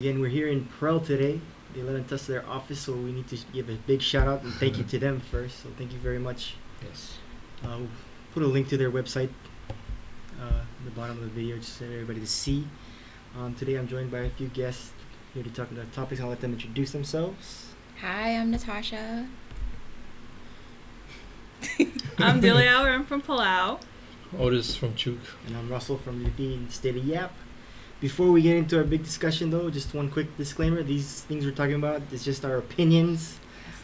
Again, we're here in PREL today. They let us touch their office, so we need to give a big shout out and thank you to them first. So thank you very much. Yes. Uh, we'll put a link to their website uh, at the bottom of the video just for everybody to see. Um, today I'm joined by a few guests here to talk about topics. I'll let them introduce themselves. Hi, I'm Natasha. I'm Delia. I'm from Palau. Otis from Chuuk. And I'm Russell from the State of Yap. Before we get into our big discussion, though, just one quick disclaimer: these things we're talking about is just our opinions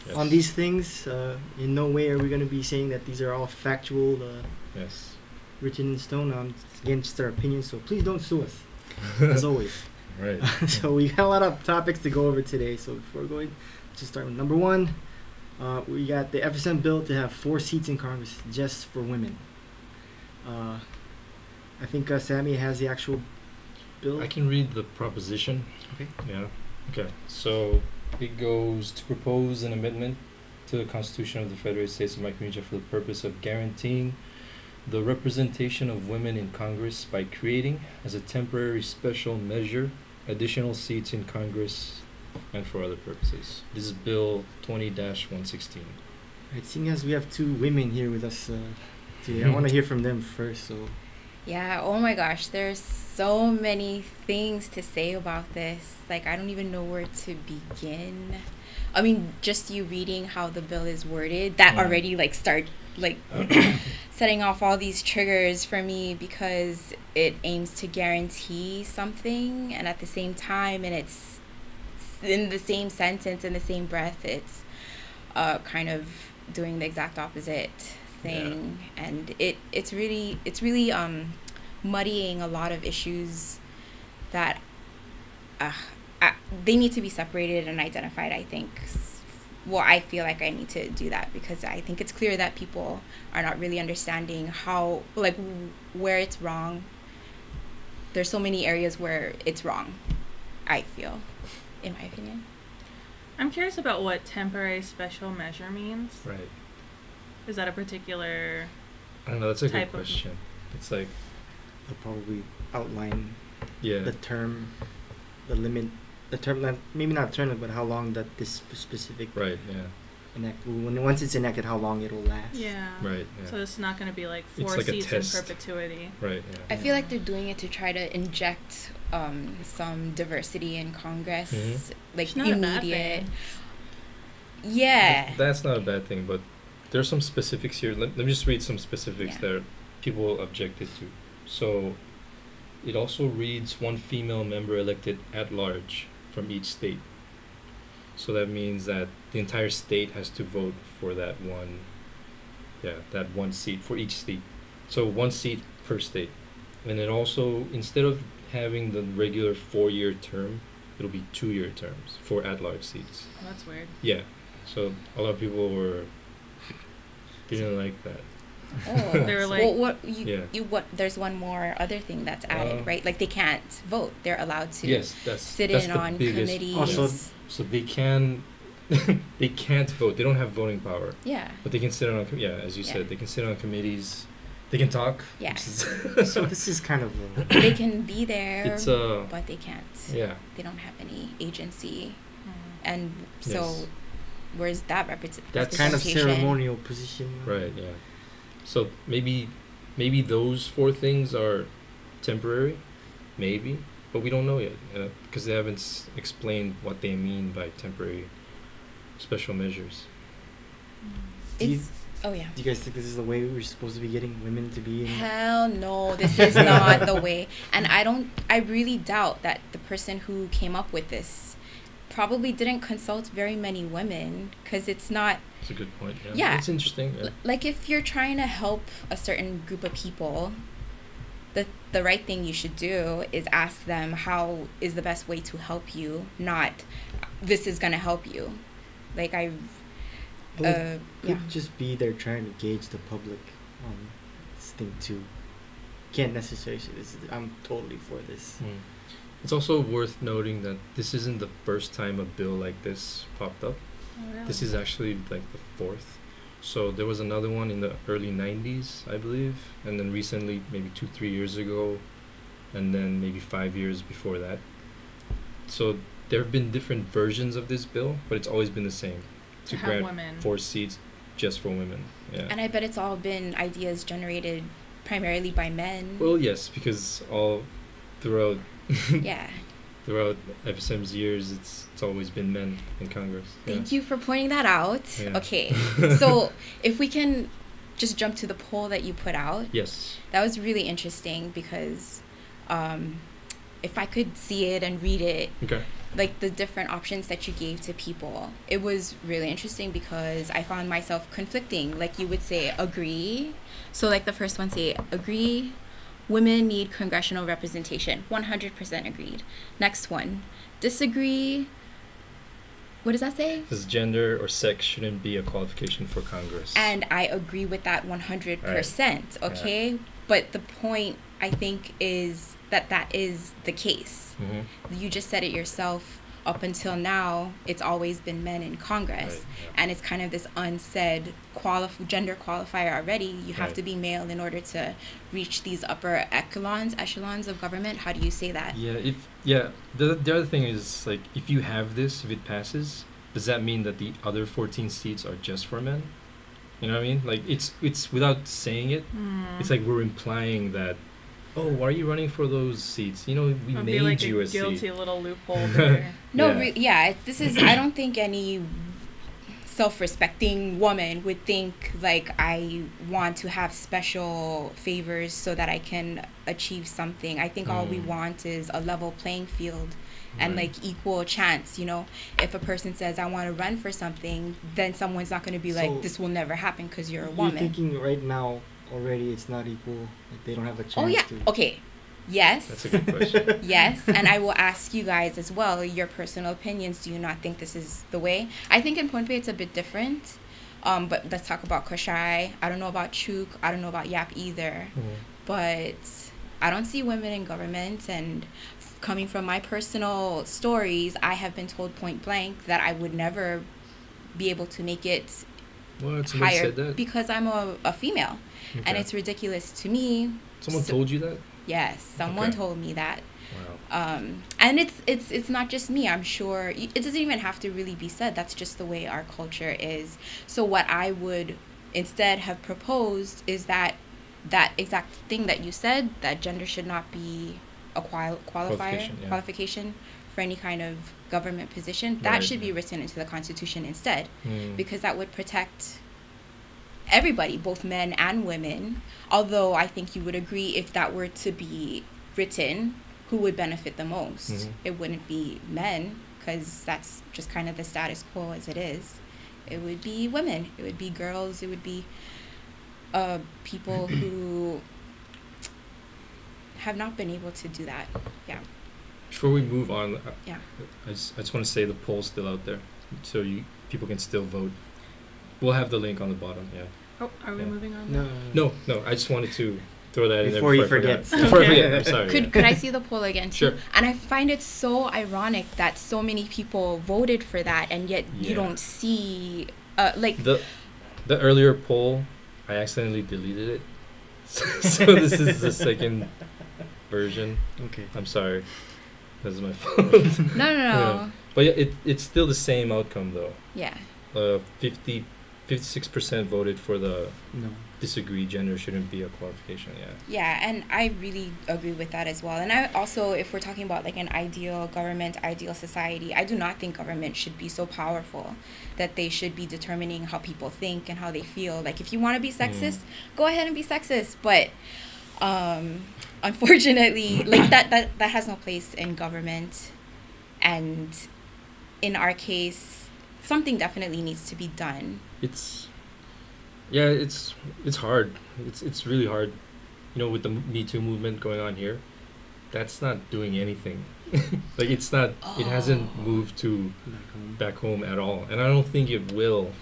Yes. on these things. Uh, in no way are we going to be saying that these are all factual, uh, Yes. written in stone. Um, again, just our opinions. So please don't sue us, as always. Right. so we got a lot of topics to go over today. So before going, let's just start with number one. Uh, we got the FSM bill to have four seats in Congress just for women. Uh, I think uh, Sammy has the actual bill. I can read the proposition. Okay. Yeah. Okay. So it goes to propose an amendment to the Constitution of the Federated States of Micronesia for the purpose of guaranteeing the representation of women in Congress by creating, as a temporary special measure, additional seats in Congress and for other purposes. This is Bill 20 116. Right, seeing as we have two women here with us uh, today, I want to hear from them first. So Yeah, oh my gosh, there's so many things to say about this. Like, I don't even know where to begin. I mean, just you reading how the bill is worded, that Yeah. already, like, start, like, setting off all these triggers for me because it aims to guarantee something, and at the same time, and it's in the same sentence, in the same breath, it's uh, kind of doing the exact opposite thing and it it's really it's really um muddying a lot of issues that uh, uh, they need to be separated and identified i think well i feel like i need to do that because i think it's clear that people are not really understanding how like where it's wrong there's so many areas where it's wrong i feel in my opinion I'm curious about what temporary special measure means. Right. Is that a particular? I don't know. That's a Type good of- question. It's like, they'll probably outline yeah. the term, the limit, the term, not- maybe not term, length, but how long that this specific right. Yeah. enact when once it's enacted, how long it'll last. Yeah. Right. Yeah. So it's not going to be like four like seats in perpetuity. right. Yeah. I feel like they're doing it to try to inject um, some diversity in Congress, Mhm. like It's not a bad immediate. thing. Yeah. Th- That's not a bad thing, but there's some specifics here. Let, let me just read some specifics Yeah. that people objected to. So it also reads one female member elected at large from each state. So that means that the entire state has to vote for that one yeah, that one seat for each state. So one seat per state. And it also instead of having the regular four year term, it'll be two year terms for at large seats. Oh, that's weird. Yeah. So a lot of people were didn't like that. Oh. They were well, what you Yeah. you what? There's one more other thing that's added, Uh, right? Like they can't vote; they're allowed to yes, that's sit that's in on biggest. committees. Also- So they can they can't vote. They don't have voting power, yeah, but they can sit on yeah, as you Yeah. said, they can sit on committees. They can talk. Yeah. so this is kind of a, they can be there, it's uh but they can't. yeah. They don't have any agency, Mm. and so Yes. where's that represent? That's kind of ceremonial position. Right, yeah. So maybe maybe those four things are temporary, maybe, but we don't know yet uh, because they haven't s- explained what they mean by temporary special measures. Mm. Do you, oh yeah. do you guys think this is the way we're supposed to be getting women to be in? Hell no, this is not the way. And I don't, I really doubt that the person who came up with this probably didn't consult very many women because it's not, It's a good point. Yeah, Yeah. it's interesting. Yeah. l- like if you're trying to help a certain group of people, the, the right thing you should do is ask them how is the best way to help you, not this is going to help you. Like I, Well, it uh, could yeah. just be they're trying to gauge the public on this thing too. Can't necessarily say this. Is, I'm totally for this. Mm. It's also worth noting that this isn't the first time a bill like this popped up. Oh, This is actually like the fourth. So there was another one in the early 90s, I believe, and then recently, maybe two, three years ago, and then maybe five years before that. so there have been different versions of this bill, but it's always been the same To to grant women. four seats just for women. Yeah. And I bet it's all been ideas generated primarily by men. well, yes, because all throughout yeah. throughout FSM's years, it's it's always been men in Congress. Thank you for pointing that out. Yeah. Okay. so if we can just jump to the poll that you put out, Yes. that was really interesting because um, if I could see it and read it, Okay. like the different options that you gave to people, it was really interesting because I found myself conflicting. Like you would say, agree. So like the first one say, agree. Women need congressional representation. 100% agreed. Next one, disagree. What does that say? Because gender or sex shouldn't be a qualification for Congress. And I agree with that 100%. Okay? But the point, I think, is that that is the case. Mhm. You just said it yourself. Up until now, it's always been men in Congress. Right, yeah. And it's kind of this unsaid qualif- gender qualifier already. You have Right. to be male in order to reach these upper echelons, echelons of government. How do you say that? Yeah, if yeah, the the other thing is like if you have this, if it passes, does that mean that the other fourteen seats are just for men? You know what I mean? Like it's it's without saying it, Hmm. it's like we're implying that, oh, why are you running for those seats? You know, we It'd made be like you a a guilty seat. little loophole there. No, Yeah. re- yeah, this is. I don't think any self-respecting woman would think like I want to have special favors so that I can achieve something. I think all we Mm. want is a level playing field and Right. like equal chance. You know, if a person says I want to run for something, then someone's not going to be So, like, "This will never happen" because you're a You're woman. thinking right now already it's not equal. Like they don't have a chance oh yeah. to. Okay. Yes. That's a good question. Yes, and I will ask you guys as well your personal opinions. Do you not think this is the way? I think in Pohnpei it's a bit different. Um, but let's talk about Kosrae. I don't know about Chuuk. I don't know about Yap either. Mhm. But I don't see women in government. And coming from my personal stories, I have been told point blank that I would never be able to make it What? Somebody higher said that? because I'm a, a female. And it's ridiculous to me. Someone so- told you that? Yes, someone Okay. told me that. Wow. um, and it's it's it's not just me i'm sure it doesn't even have to really be said that's just the way our culture is so what i would instead have proposed is that that exact thing that you said that gender should not be a qual- qualifier Qualification, yeah. qualification for any kind of government position that Right, should be written into the constitution instead Mm. because that would protect everybody, both men and women. Although I think you would agree if that were to be written, who would benefit the most? Mhm. It wouldn't be men, because that's just kind of the status quo as it is. It would be women. It would be girls. It would be uh, people who have not been able to do that. Yeah. Before we move on, uh, Yeah. I just, I just want to say the poll's still out there, so you people can still vote. We'll have the link on the bottom. Yeah. Oh, are we Yeah. moving on? No. No, no. I just wanted to throw that in there Before you before I forget. forget. Before I forget. I'm sorry. Could yeah. could I see the poll again too? Sure. And I find it so ironic that so many people voted for that, and yet you don't see, uh, like the the earlier poll, I accidentally deleted it. so this is the second version. Okay. I'm sorry. This is my fault. no, no, no, Yeah. But yeah, it it's still the same outcome though. yeah. Uh, 50, 56% voted for the No. disagree gender shouldn't be a qualification. Yeah. Yeah, and I really agree with that as well. And I also, if we're talking about like an ideal government, ideal society, I do not think government should be so powerful that they should be determining how people think and how they feel. Like, if you want to be sexist, go ahead and be sexist. But um, unfortunately, like that, that that has no place in government. And in our case, something definitely needs to be done. It's yeah, it's it's hard. It's it's really hard. You know, with the Me Too movement going on here, that's not doing anything. like it's not. It hasn't Oh. moved to Back home. back home at all, and I don't think it will.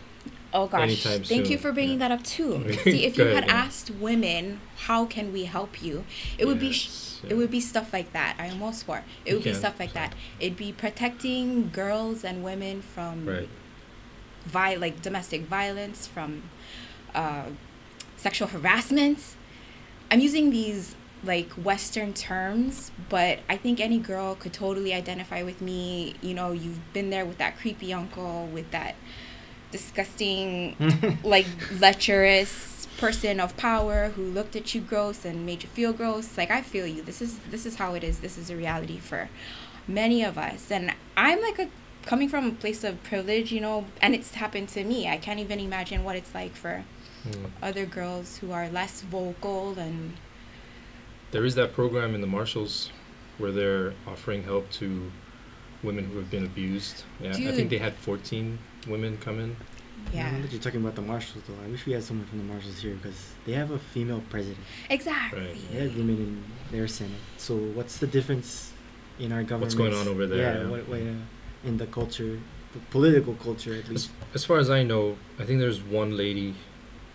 Oh gosh, Anytime thank you for bringing yeah. that up too. See, if you ahead, had yeah. asked women, how can we help you? It would be sh- Yes, it would be stuff like that. I almost swore. It You would be can, stuff like so. that. It'd be protecting girls and women from right. Vi- like domestic violence, from uh, sexual harassment. I'm using these like Western terms, but I think any girl could totally identify with me. You know, you've been there with that creepy uncle, with that disgusting, like lecherous person of power who looked at you gross and made you feel gross. Like I feel you. This is this is how it is. This is a reality for many of us, and I'm like a coming from a place of privilege, you know, and it's happened to me. I can't even imagine what it's like for Mm. other girls who are less vocal and There is that program in the Marshalls where they're offering help to women who have been abused. Yeah, I think they had 14 women come in. yeah. Now that you're talking about the Marshalls, though, I wish we had someone from the Marshalls here because they have a female president. Exactly. Right. They have women in their senate. So what's the difference in our government? What's going on over there, Yeah, yeah. What, what, uh, in the culture, the political culture at least. as far as I know, I think there's one lady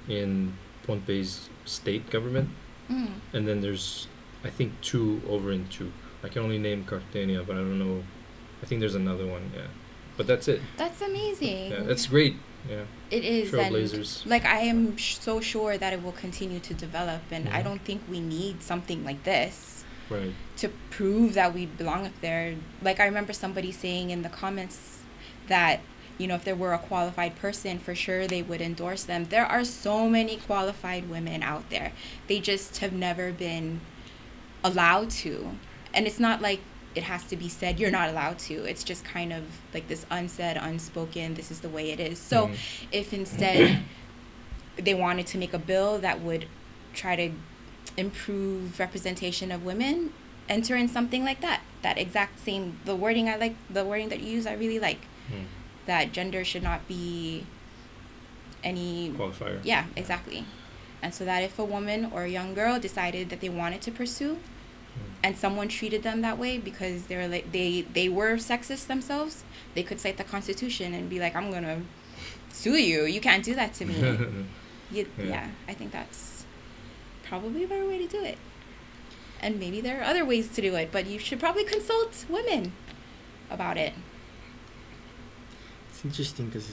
in Pohnpei's state government, Mm. and then there's, I think, two over in Chuuk. I can only name Cartenia, but I don't know. I think there's another one, yeah. But that's it. That's amazing. Yeah, that's great. Yeah. It is. and, Trailblazers. like I am sh- so sure that it will continue to develop, and I Mhm. don't think we need something like this Right. to prove that we belong up there. Like I remember somebody saying in the comments that you know if there were a qualified person, for sure they would endorse them. There are so many qualified women out there. They just have never been allowed to, and it's not like it has to be said you're not allowed to. It's just kind of like this unsaid, unspoken. This is the way it is. So Mhm. if instead they wanted to make a bill that would try to improve representation of women enter in something like that that exact same the wording i like the wording that you use i really like Mm. that gender should not be any Qualifier. yeah exactly and so that if a woman or a young girl decided that they wanted to pursue Mm. and someone treated them that way because they were like they they were sexist themselves they could cite the constitution and be like i'm gonna sue you you can't do that to me you, Yeah. yeah. I think that's probably a better way to do it. And maybe there are other ways to do it, but you should probably consult women about it. It's interesting because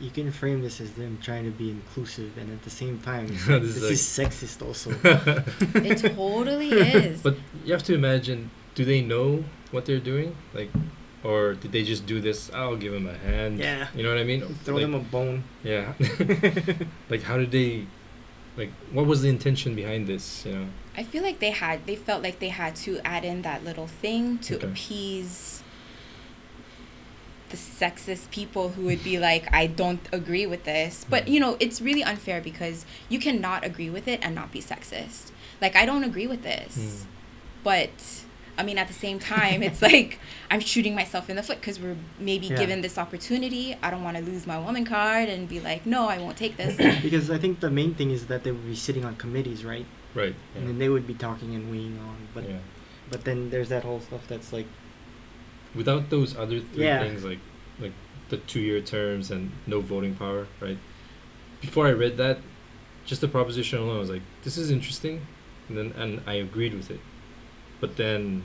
you can frame this as them trying to be inclusive, and at the same time, it's This is like- is sexist also. It totally is. But you have to imagine, do they know what they're doing? Like, or did they just do this? I'll give them a hand. Yeah. You know what I mean? Throw like, them a bone. Yeah. like, how did they? Like, what was the intention behind this? You know. I feel like they had they felt like they had to add in that little thing to Okay. appease the sexist people who would be like, I don't agree with this. But Mm. you know, it's really unfair because you cannot agree with it and not be sexist. Like I don't agree with this. Mm. But I mean, at the same time, it's like I'm shooting myself in the foot because we're maybe Yeah. given this opportunity. I don't want to lose my woman card and be like, no, I won't take this. because I think the main thing is that they would be sitting on committees, right? Right. And then they would be talking and weighing on. But yeah. but then there's that whole stuff that's like Without those other three Yeah. things, like like the two-year terms and no voting power, right? Before I read that, just the proposition alone, I was like, this is interesting, and then and I agreed with it. But then,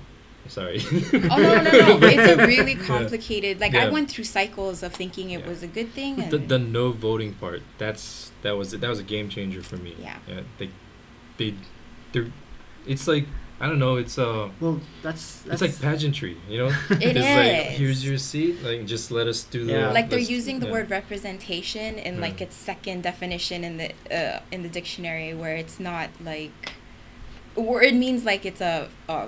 sorry. oh no, no, no! It's a really Yeah. complicated. Like I went through cycles of thinking it Yeah. was a good thing, and the, the no voting part that's that was that was a game changer for me Yeah. yeah they they they're it's like i don't know it's uh well, that's it's that's like pageantry you know It it's like here's your seat like just let us do the Yeah. like they're using the yeah. word representation in like its second definition in the uh, in the dictionary, where it's not like, or it means like it's a a,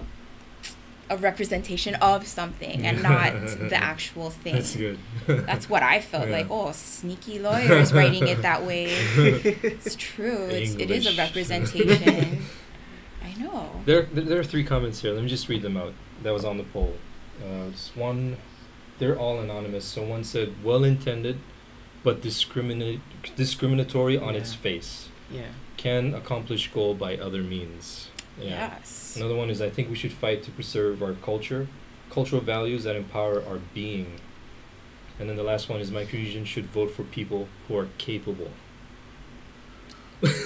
a representation of something and not the actual thing. that's good That's what I felt Yeah. like. Oh, sneaky lawyers writing it that way. It's true. It's, it is a representation. I know. there, there there are three comments here let me just read them out that was on the poll uh it's one they're all anonymous so one said well intended but discriminate discriminatory on its face yeah. can accomplish goal by other means yeah Yes. Another one is I think we should fight to preserve our culture, cultural values that empower our being. And then the last one is my region should vote for people who are capable.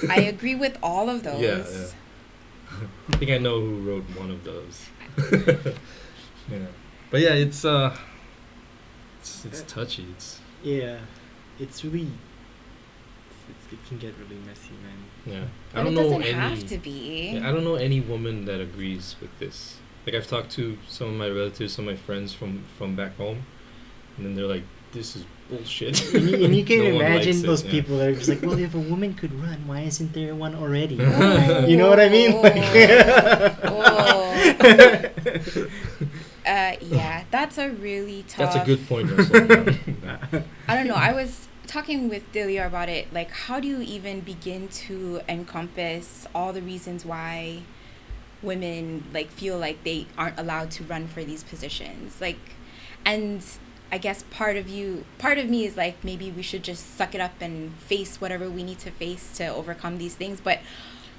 I agree with all of those. Yeah, yeah. I think I know who wrote one of those. yeah. But yeah, it's uh it's it's touchy. It's Yeah, it's really it's, it can get really messy, man. Yeah, But I don't it know doesn't any. have to be. Yeah, I don't know any woman that agrees with this. Like I've talked to some of my relatives, some of my friends from from back home, and then they're like, "This is bullshit." and, you, and you can No imagine likes it, those yeah. people that are just like, well, if a woman could run, why isn't there one already? Oh. you know what I mean? Like, Uh, yeah, that's a really tough. That's a good point, Russell. I don't know. I was talking with Delia about it. Like, how do you even begin to encompass all the reasons why women like feel like they aren't allowed to run for these positions? Like, and I guess part of you, part of me is like maybe we should just suck it up and face whatever we need to face to overcome these things, but.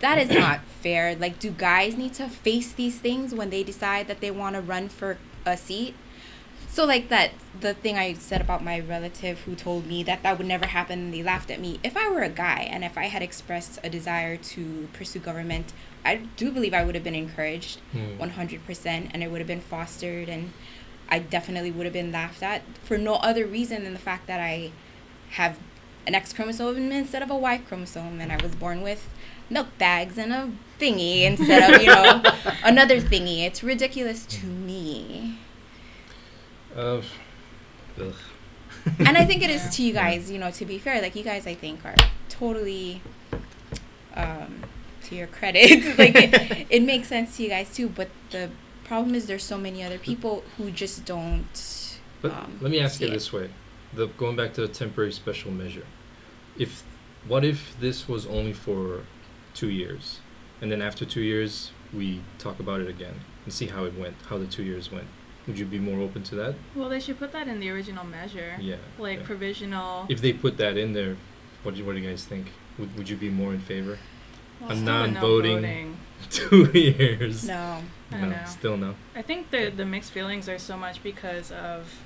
That is not fair. Like, do guys need to face these things when they decide that they want to run for a seat? So like that the thing I said about my relative who told me that that would never happen and they laughed at me. If I were a guy and if I had expressed a desire to pursue government, I do believe I would have been encouraged Hmm. 100% and it would have been fostered and I definitely would have been laughed at for no other reason than the fact that I have an X chromosome instead of a Y chromosome and I was born with milk bags and a thingy instead of, you know, another thingy. It's ridiculous to me. Uh, ugh. and I think it is to you guys, you know, to be fair, like you guys, I think are totally, um, to your credit, like it, it makes sense to you guys too. But the problem is, there's so many other people who just don't. But um, let me ask you it this way: the going back to the temporary special measure. If what if this was only for two years, and then after two years we talk about it again and see how it went, how the two years went? Would you be more open to that? Well, they should put that in the original measure. Yeah. Like yeah. provisional. If they put that in there, what do you, what do you guys think? Would would you be more in favor? well, a still non-voting- voting. two years. No. I don't no, know. still no. I think the the mixed feelings are so much because of,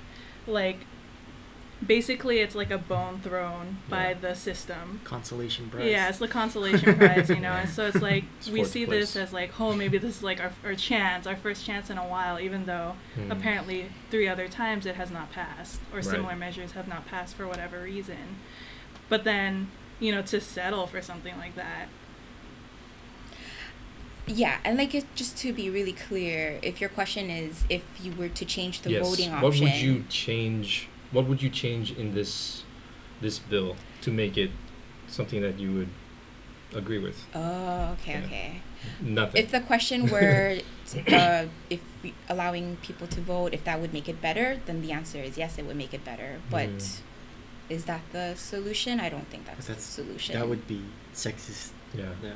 like, basically it's like a bone thrown by Yeah. the system. Consolation prize. Yeah, it's the consolation prize, you know, and so it's like It's we see place. this as like, oh, maybe this is like our, our chance, our first chance in a while, even though Hmm. apparently three other times it has not passed or Right. similar measures have not passed for whatever reason. But then, you know, to settle for something like that, Yeah, and like it, just to be really clear, if your question is if you were to change the yes. voting option, What would you change? What would you change in this this bill to make it something that you would agree with? Oh, okay, Yeah. okay. Nothing. If the question were uh, if we, allowing people to vote, if that would make it better, then the answer is yes, it would make it better. But Mm. is that the solution? I don't think that's, That's- the solution. That would be sexist. yeah. Yeah.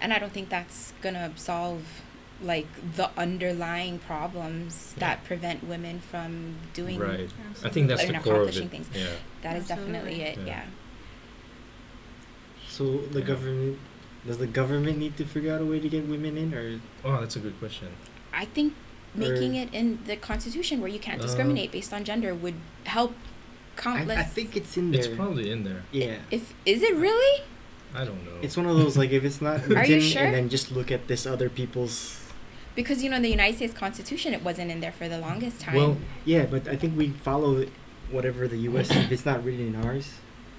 and I don't think that's gonna solve like the underlying problems Yeah. that prevent women from doing Right. I think that's the core of accomplishing it. things. Yeah. that is definitely it. Absolutely. Yeah. So the Yeah. government does the government need to figure out a way to get women in, or Oh, that's a good question. I think making Or- it in the constitution where you can't Uh, discriminate based on gender would help I, countless I think it's in there. It's probably in there. yeah. if is it really? I don't know. It's one of those like if it's not Are you written, sure? and then just look at this other people's. Because you know in the United States Constitution it wasn't in there for the longest time. Well, yeah, but I think we follow whatever the U.S. if it's not written in ours,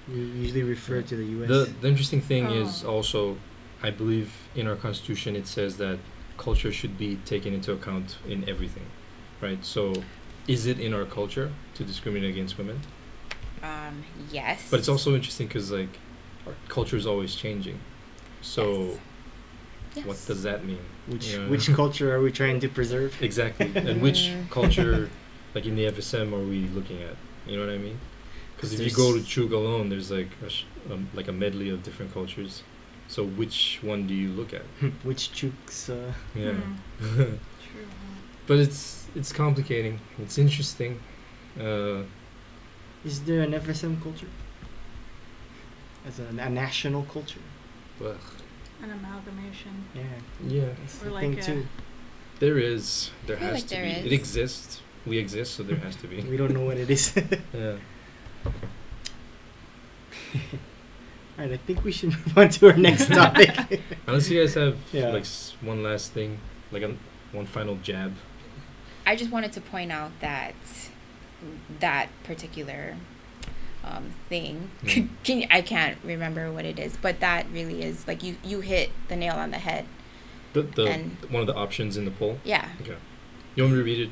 we usually refer to the U.S. The the interesting thing is Oh. also, I believe in our constitution it says that culture should be taken into account in everything, right? So, is it in our culture to discriminate against women? um, yes. But it's also interesting because like, our culture is always changing. So, Yes. What does that mean? which Yeah. which culture are we trying to preserve? Exactly, and which culture, like in the FSM, are we looking at? You know what I mean? Because if you go to There's- Chuuk alone, there's like a sh- um, like a medley of different cultures. So which one do you look at? which Chuuks? Uh, Yeah, Hmm. True. but it's it's complicating. It's interesting. Uh, is there an FSM culture? As a, a national culture? ugh. An amalgamation. Yeah, yeah, that's Or the like thing a- too. there is. There I feel has like to there be. is. It exists. We exist, so there has to be. We don't know what it is. Yeah. Alright, I think we should move on to our next topic. Unless you guys have Yeah. like one last thing, like a, one final jab. I just wanted to point out that that particular um, thing. Mm. Can I can't remember what it is, but that really is like you you hit the nail on the head. The, the And- one of the options in the poll. Yeah, Okay. You want me to read it?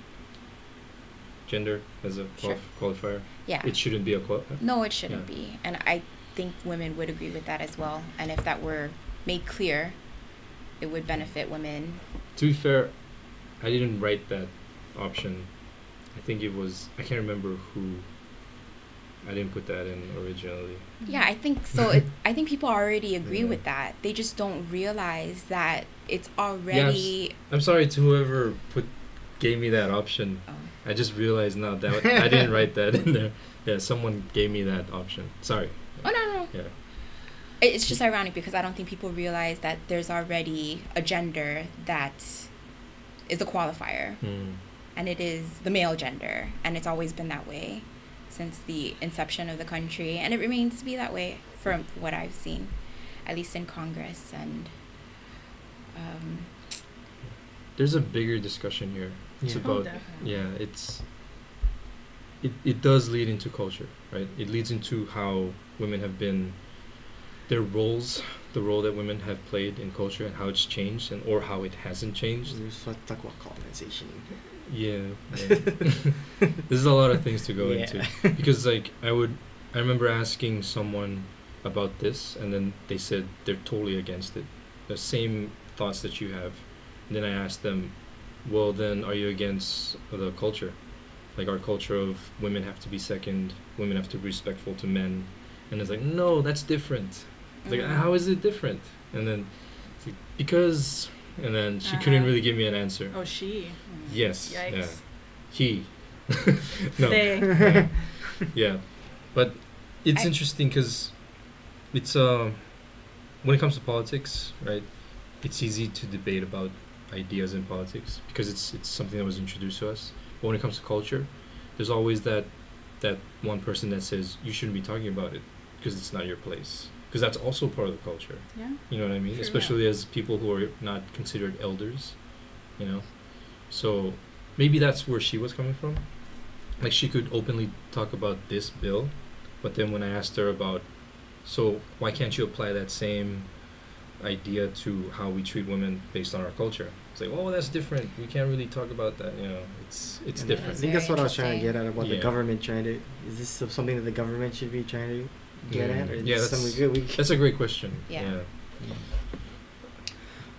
Gender as a Sure. qualifier. yeah. It shouldn't be a qual. No, it shouldn't Yeah. be, and I think women would agree with that as well. And if that were made clear, it would benefit women. To be fair, I didn't write that option. I think it was I can't remember who. I didn't put that in originally. Yeah, I think so. It, I think people already agree Yeah. with that. They just don't realize that it's already. I'm sorry to whoever put gave me that option. Oh. I just realized now that I didn't write that in there. Yeah, someone gave me that option. Sorry. Oh no, no. Yeah. It's just ironic because I don't think people realize that there's already a gender that is a qualifier, Hmm. and it is the male gender, and it's always been that way since the inception of the country, and it remains to be that way from what I've seen, at least in Congress and. Um, There's a bigger discussion here. It's Yeah. Oh, about definitely. yeah it's it, it does lead into culture right it leads into how women have been their roles the role that women have played in culture and how it's changed and or how it hasn't changed Let's talk about colonization. Yeah, yeah. there's a lot of things to go Yeah. into because like i would i remember asking someone about this and then they said they're totally against it the same thoughts that you have and then i asked them well then are you against the culture like our culture of women have to be second women have to be respectful to men and it's like no that's different it's like how is it different and then it's like, because and then she couldn't Uh-huh. really give me an answer Oh, she. Yes yeah he no They. yeah but it's I- interesting because it's uh when it comes to politics right it's easy to debate about ideas in politics because it's it's something that was introduced to us but when it comes to culture there's always that that one person that says you shouldn't be talking about it because it's not your place because that's also part of the culture Yeah. you know what I mean? True. Especially as people who are not considered elders, you know? So maybe that's where she was coming from. Like she could openly talk about this bill, but then when I asked her about, so why can't you apply that same idea to how we treat women based on our culture? It's like, oh, that's different. We can't really talk about that, you know? It's it's And I think that's what I was trying to get at about the government trying to. Is this some- something that the government should be trying to get Mm. at? Or is Yeah, this that's- something good? We, That's a great question. Yeah. Yeah.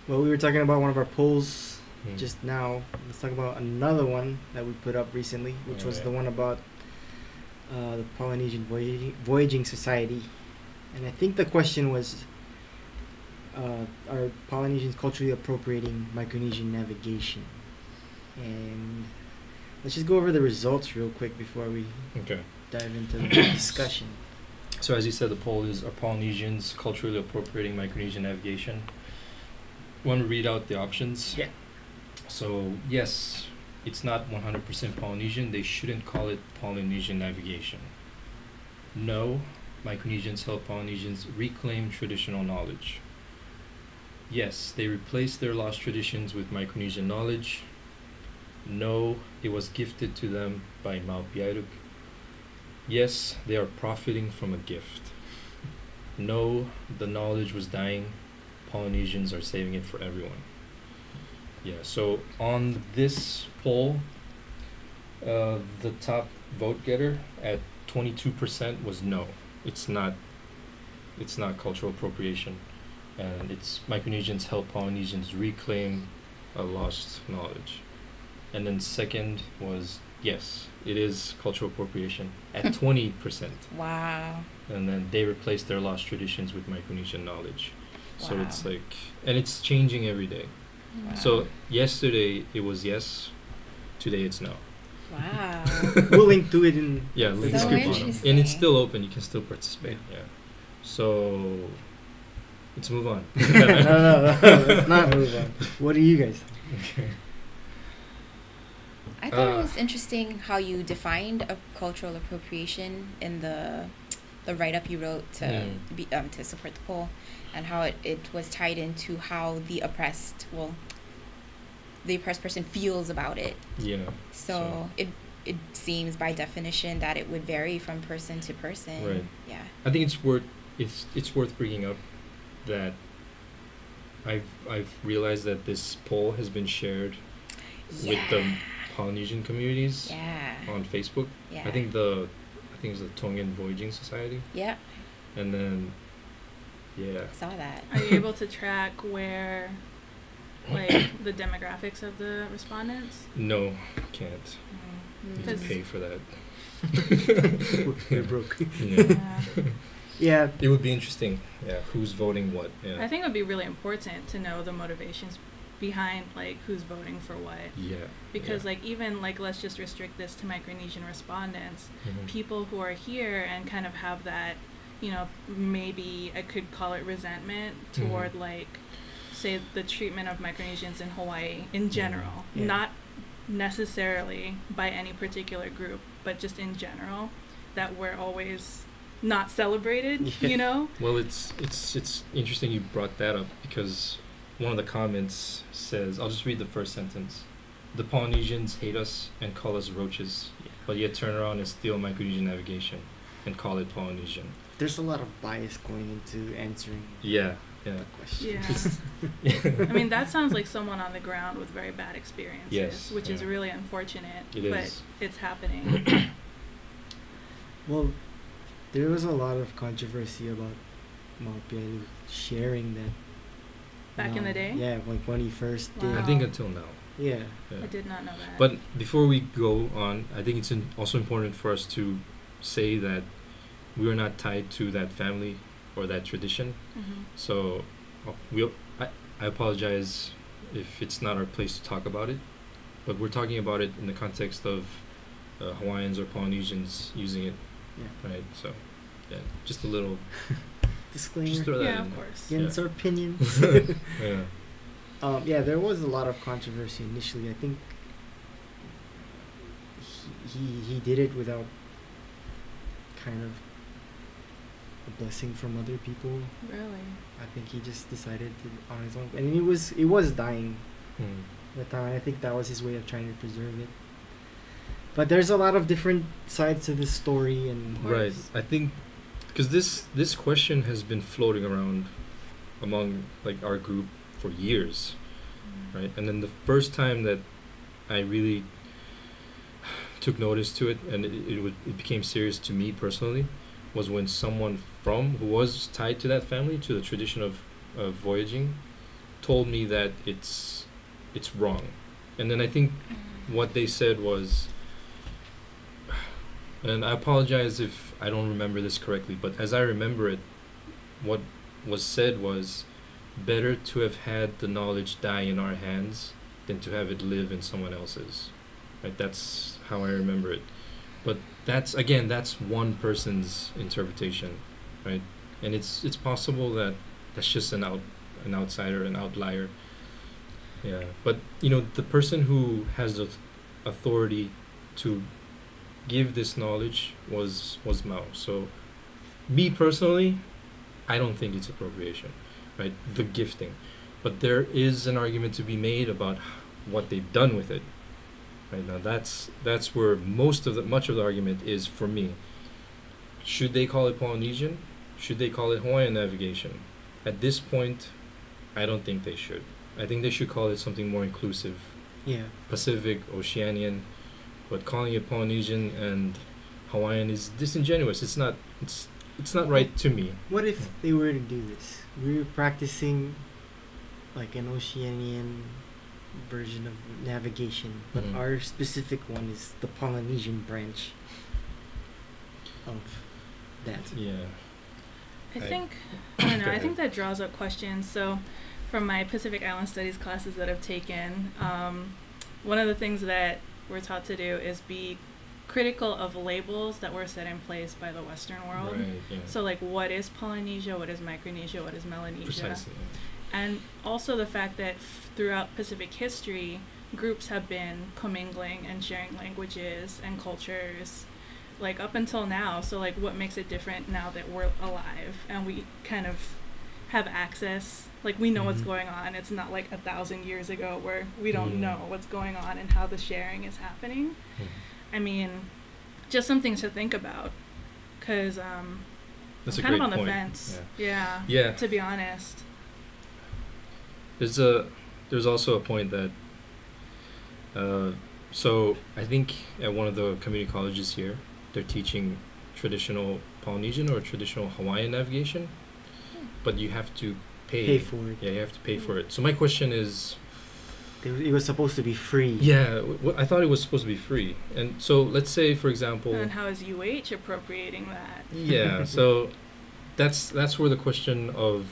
well, we were talking about one of our polls Mm. just now. Let's talk about another one that we put up recently, which was Alright. the one about uh, the Polynesian Voyaging, Voyaging Society. And I think the question was uh, Are Polynesians culturally appropriating Micronesian navigation? And let's just go over the results real quick before we Okay. dive into the discussion. So as you said, the poll is: Are Polynesians culturally appropriating Micronesian navigation? Want to read out the options? Yeah. So yes, it's not 100% Polynesian. They shouldn't call it Polynesian navigation. No, Micronesians help Polynesians reclaim traditional knowledge. Yes, they replaced their lost traditions with Micronesian knowledge. No, it was gifted to them by Mau Piailug. Yes, they are profiting from a gift. No, the knowledge was dying. Polynesians are saving it for everyone. Yeah, so on this poll, uh, the top vote getter at 22% was no. It's not it's not cultural appropriation and it's Micronesians help Polynesians reclaim a lost knowledge. And then second was yes, it is cultural appropriation at 20%. wow. And then they replaced their lost traditions with Micronesian knowledge. Wow. So it's like, and it's changing every day. Wow. So yesterday it was yes, today it's no. Wow. we'll link to it in. Yeah, the link So is description. and it's still open. You can still participate. Yeah. So let's move on. no, no, no, no, let's not move on. What do you guys? think? Okay. I thought Uh, it was interesting how you defined a cultural appropriation in the the write up you wrote to Mm. be, um, to support the poll, and how it, it was tied into how the oppressed well the oppressed person feels about it. Yeah. So, So- it it seems by definition that it would vary from person to person. Right. Yeah. I think it's worth it's it's worth bringing up that I've I've realized that this poll has been shared with the Polynesian communities Yeah. on Facebook. Yeah. I think the think it's the Tongan Voyaging Society, Yeah. and then yeah, I saw that. Are you able to track where, like, the demographics of the respondents? no, can't. Need to Because- pay for that. They're broke. Yeah. Yeah. Yeah, It would be interesting. Yeah, who's voting what? Yeah. I think it would be really important to know the motivations behind like who's voting for what yeah. because yeah. like even like let's just restrict this to Micronesian respondents Mhm. people who are here and kind of have that you know maybe I could call it resentment Mhm. toward like say the treatment of Micronesians in Hawaii in general Yeah. not necessarily by any particular group but just in general that we're always not celebrated Yeah. you know Well, it's it's it's interesting you brought that up because one of the comments says, I'll just read the first sentence. The Polynesians hate us and call us roaches, Yeah. but yet turn around and steal Micronesian navigation and call it Polynesian. there's a lot of bias going into answering Yeah, yeah. the question. Yeah. I mean, that sounds like someone on the ground with very bad experiences, Yes, which is really unfortunate, It but is. it's happening. Well, there was a lot of controversy about Mau Piailug sharing that. Back in the day? Yeah, like when he first did. I think until now. Yeah. Yeah. I did not know that. But before we go on, I think it's in also important for us to say that we are not tied to that family or that tradition. Mhm. So uh, we I, I apologize if it's not our place to talk about it, but we're talking about it in the context of uh, Hawaiians or Polynesians using it, Yeah. right? So yeah, just a little. Disclaimer. Just throw that yeah, in of course. Yeah, Yeah. it's our opinions. Yeah. um, yeah, there was a lot of controversy initially. I think he, he he did it without kind of a blessing from other people. Really? I think he just decided to on his own, and it was it was dying Hmm. at the time. I think that was his way of trying to preserve it. But there's a lot of different sides to this story, and Right. I think because this this question has been floating around among like our group for years, mm-hmm. right? And then the first time that I really took notice to it and it, it, would, it became serious to me personally was when someone from who was tied to that family to the tradition of, of voyaging told me that it's it's wrong. And then i think mm-hmm. what they said was and i apologize if i don't remember this correctly but as i remember it what was said was better to have had the knowledge die in our hands than to have it live in someone else's. Right? That's how i remember it. But that's again that's one person's interpretation right? And it's it's possible that that's just an out an outsider an outlier. Yeah. But you know the person who has the authority to give this knowledge was was Mau. So me personally i don't think it's appropriation right? The gifting. But there is an argument to be made about what they've done with it right? Now that's that's where most of the much of the argument is for me. Should they call it polynesian? Should they call it hawaiian navigation? At this point i don't think they should. I think they should call it something more inclusive. Yeah, pacific oceanian but calling it polynesian and hawaiian is disingenuous it's not it's it's not right to me What if they were to do this? We were practicing like an Oceanian version of navigation, but Mhm. our specific one is the Polynesian branch of that. yeah I I- think I don't know. I think that draws up questions. So, from my Pacific Island Studies classes that I've taken, um, one of the things that we're taught to do is be critical of labels that were set in place by the Western world. right yeah So, like, what is Polynesia? What is Micronesia? What is Melanesia? precisely And also the fact that f- throughout Pacific history, groups have been commingling and sharing languages and cultures, like up until now. So, like, what makes it different now that we're alive and we kind of have access? Like, we know what's Mhm. going on. It's not like a thousand years ago where we don't know what's going on and how the sharing is happening. I mean, just something to think about, because um, That's I'm a kind of on point. the fence. Yeah. Yeah. To be honest. There's a there's also a point that uh, so I think at one of the community colleges here they're teaching traditional Polynesian or traditional Hawaiian navigation, but you have to pay. Pay for it. Yeah, you have to pay for it. So my question is, It was, it was supposed to be free. yeah, w- w- I thought it was supposed to be free, and so let's say for example, And how is UH appropriating that? yeah, so that's that's where the question of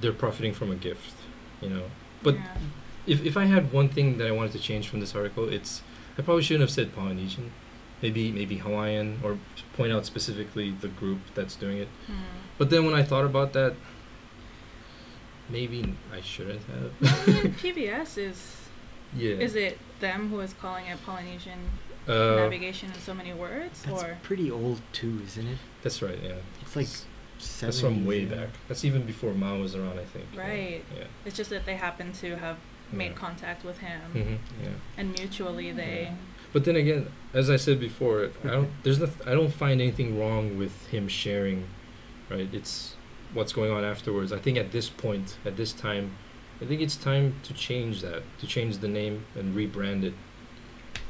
they're profiting from a gift, you know. But yeah. if if I had one thing that I wanted to change from this article, it's I probably shouldn't have said Polynesian, maybe maybe Hawaiian, or point out specifically the group that's doing it. Hmm. But then when I thought about that, maybe I shouldn't Well, I have. mean, PBS is yeah. is it them who is calling it Polynesian Uh, navigation in so many words, That's or pretty old too, isn't it? that's right. Yeah. It's like S- that's from way yeah. back. That's even before Mau was around, I think. Right. Yeah. it's just that they happen to have made Yeah. contact with him, hmm Yeah. and mutually they. But then again, as I said before, I don't. There's no. I don't find anything wrong with him sharing, right? It's what's going on afterwards. I think at this point, at this time, I think it's time to change that, to change the name and rebrand it.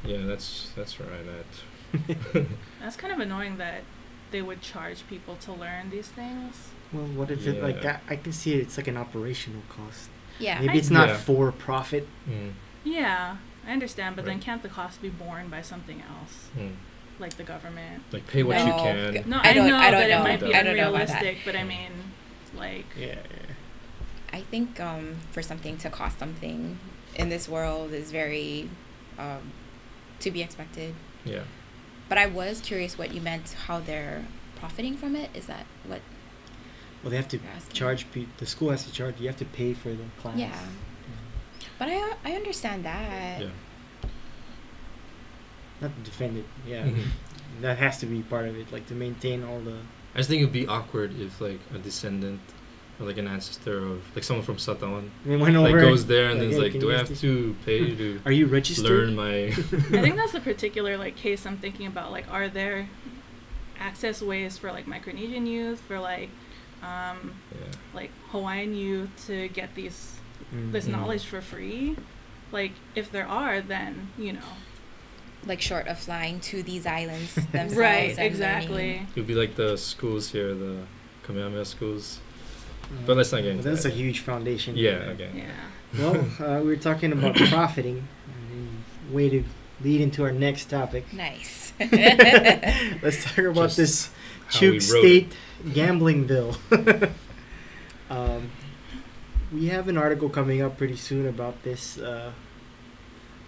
Yeah, that's that's where I'm at. That's kind of annoying that they would charge people to learn these things. Well, what if it like I, I can see it, it's like an operational cost. Yeah. Maybe I- it's not Yeah. for profit. Mm, Yeah, I understand, but then can't the cost be borne by something else, mm. like the government? Like pay what you can. No, I I, don't- know I don't that know. it might be I don't know about that. unrealistic, but I mean, like, Yeah. I think um, for something to cost something in this world is very um, to be expected. Yeah. But I was curious what you meant, how they're profiting from it. Is that what Well, they have to you're charge. Pe- the school has to charge. You have to pay for the class. Yeah. But I I understand that. Yeah. Not to defend it. Yeah. Mhm. That has to be part of it, like to maintain all the. I just think it'd be awkward if like a descendant or like an ancestor of like someone from Satawan We went like goes there and like, then it's "Hey, like, do I have this?" to pay to Are you registered? learn my? I think that's a particular like case I'm thinking about. Like, are there access ways for like Micronesian youth, for like, um, yeah. like Hawaiian youth to get these Mm. this Mhm. knowledge for free? Like, if there are, then you know, Like short of flying to these islands themselves. right? Exactly. learning. It would be like the schools here, the Kamehameha schools. Mm. But let's not get into That's a huge foundation. Yeah. Okay. Yeah. Well, uh, we were talking about profiting. and Way to lead into our next topic. Nice. Let's talk about Just this how we Chuuk State gambling bill. um, we have an article coming up pretty soon about this. Uh,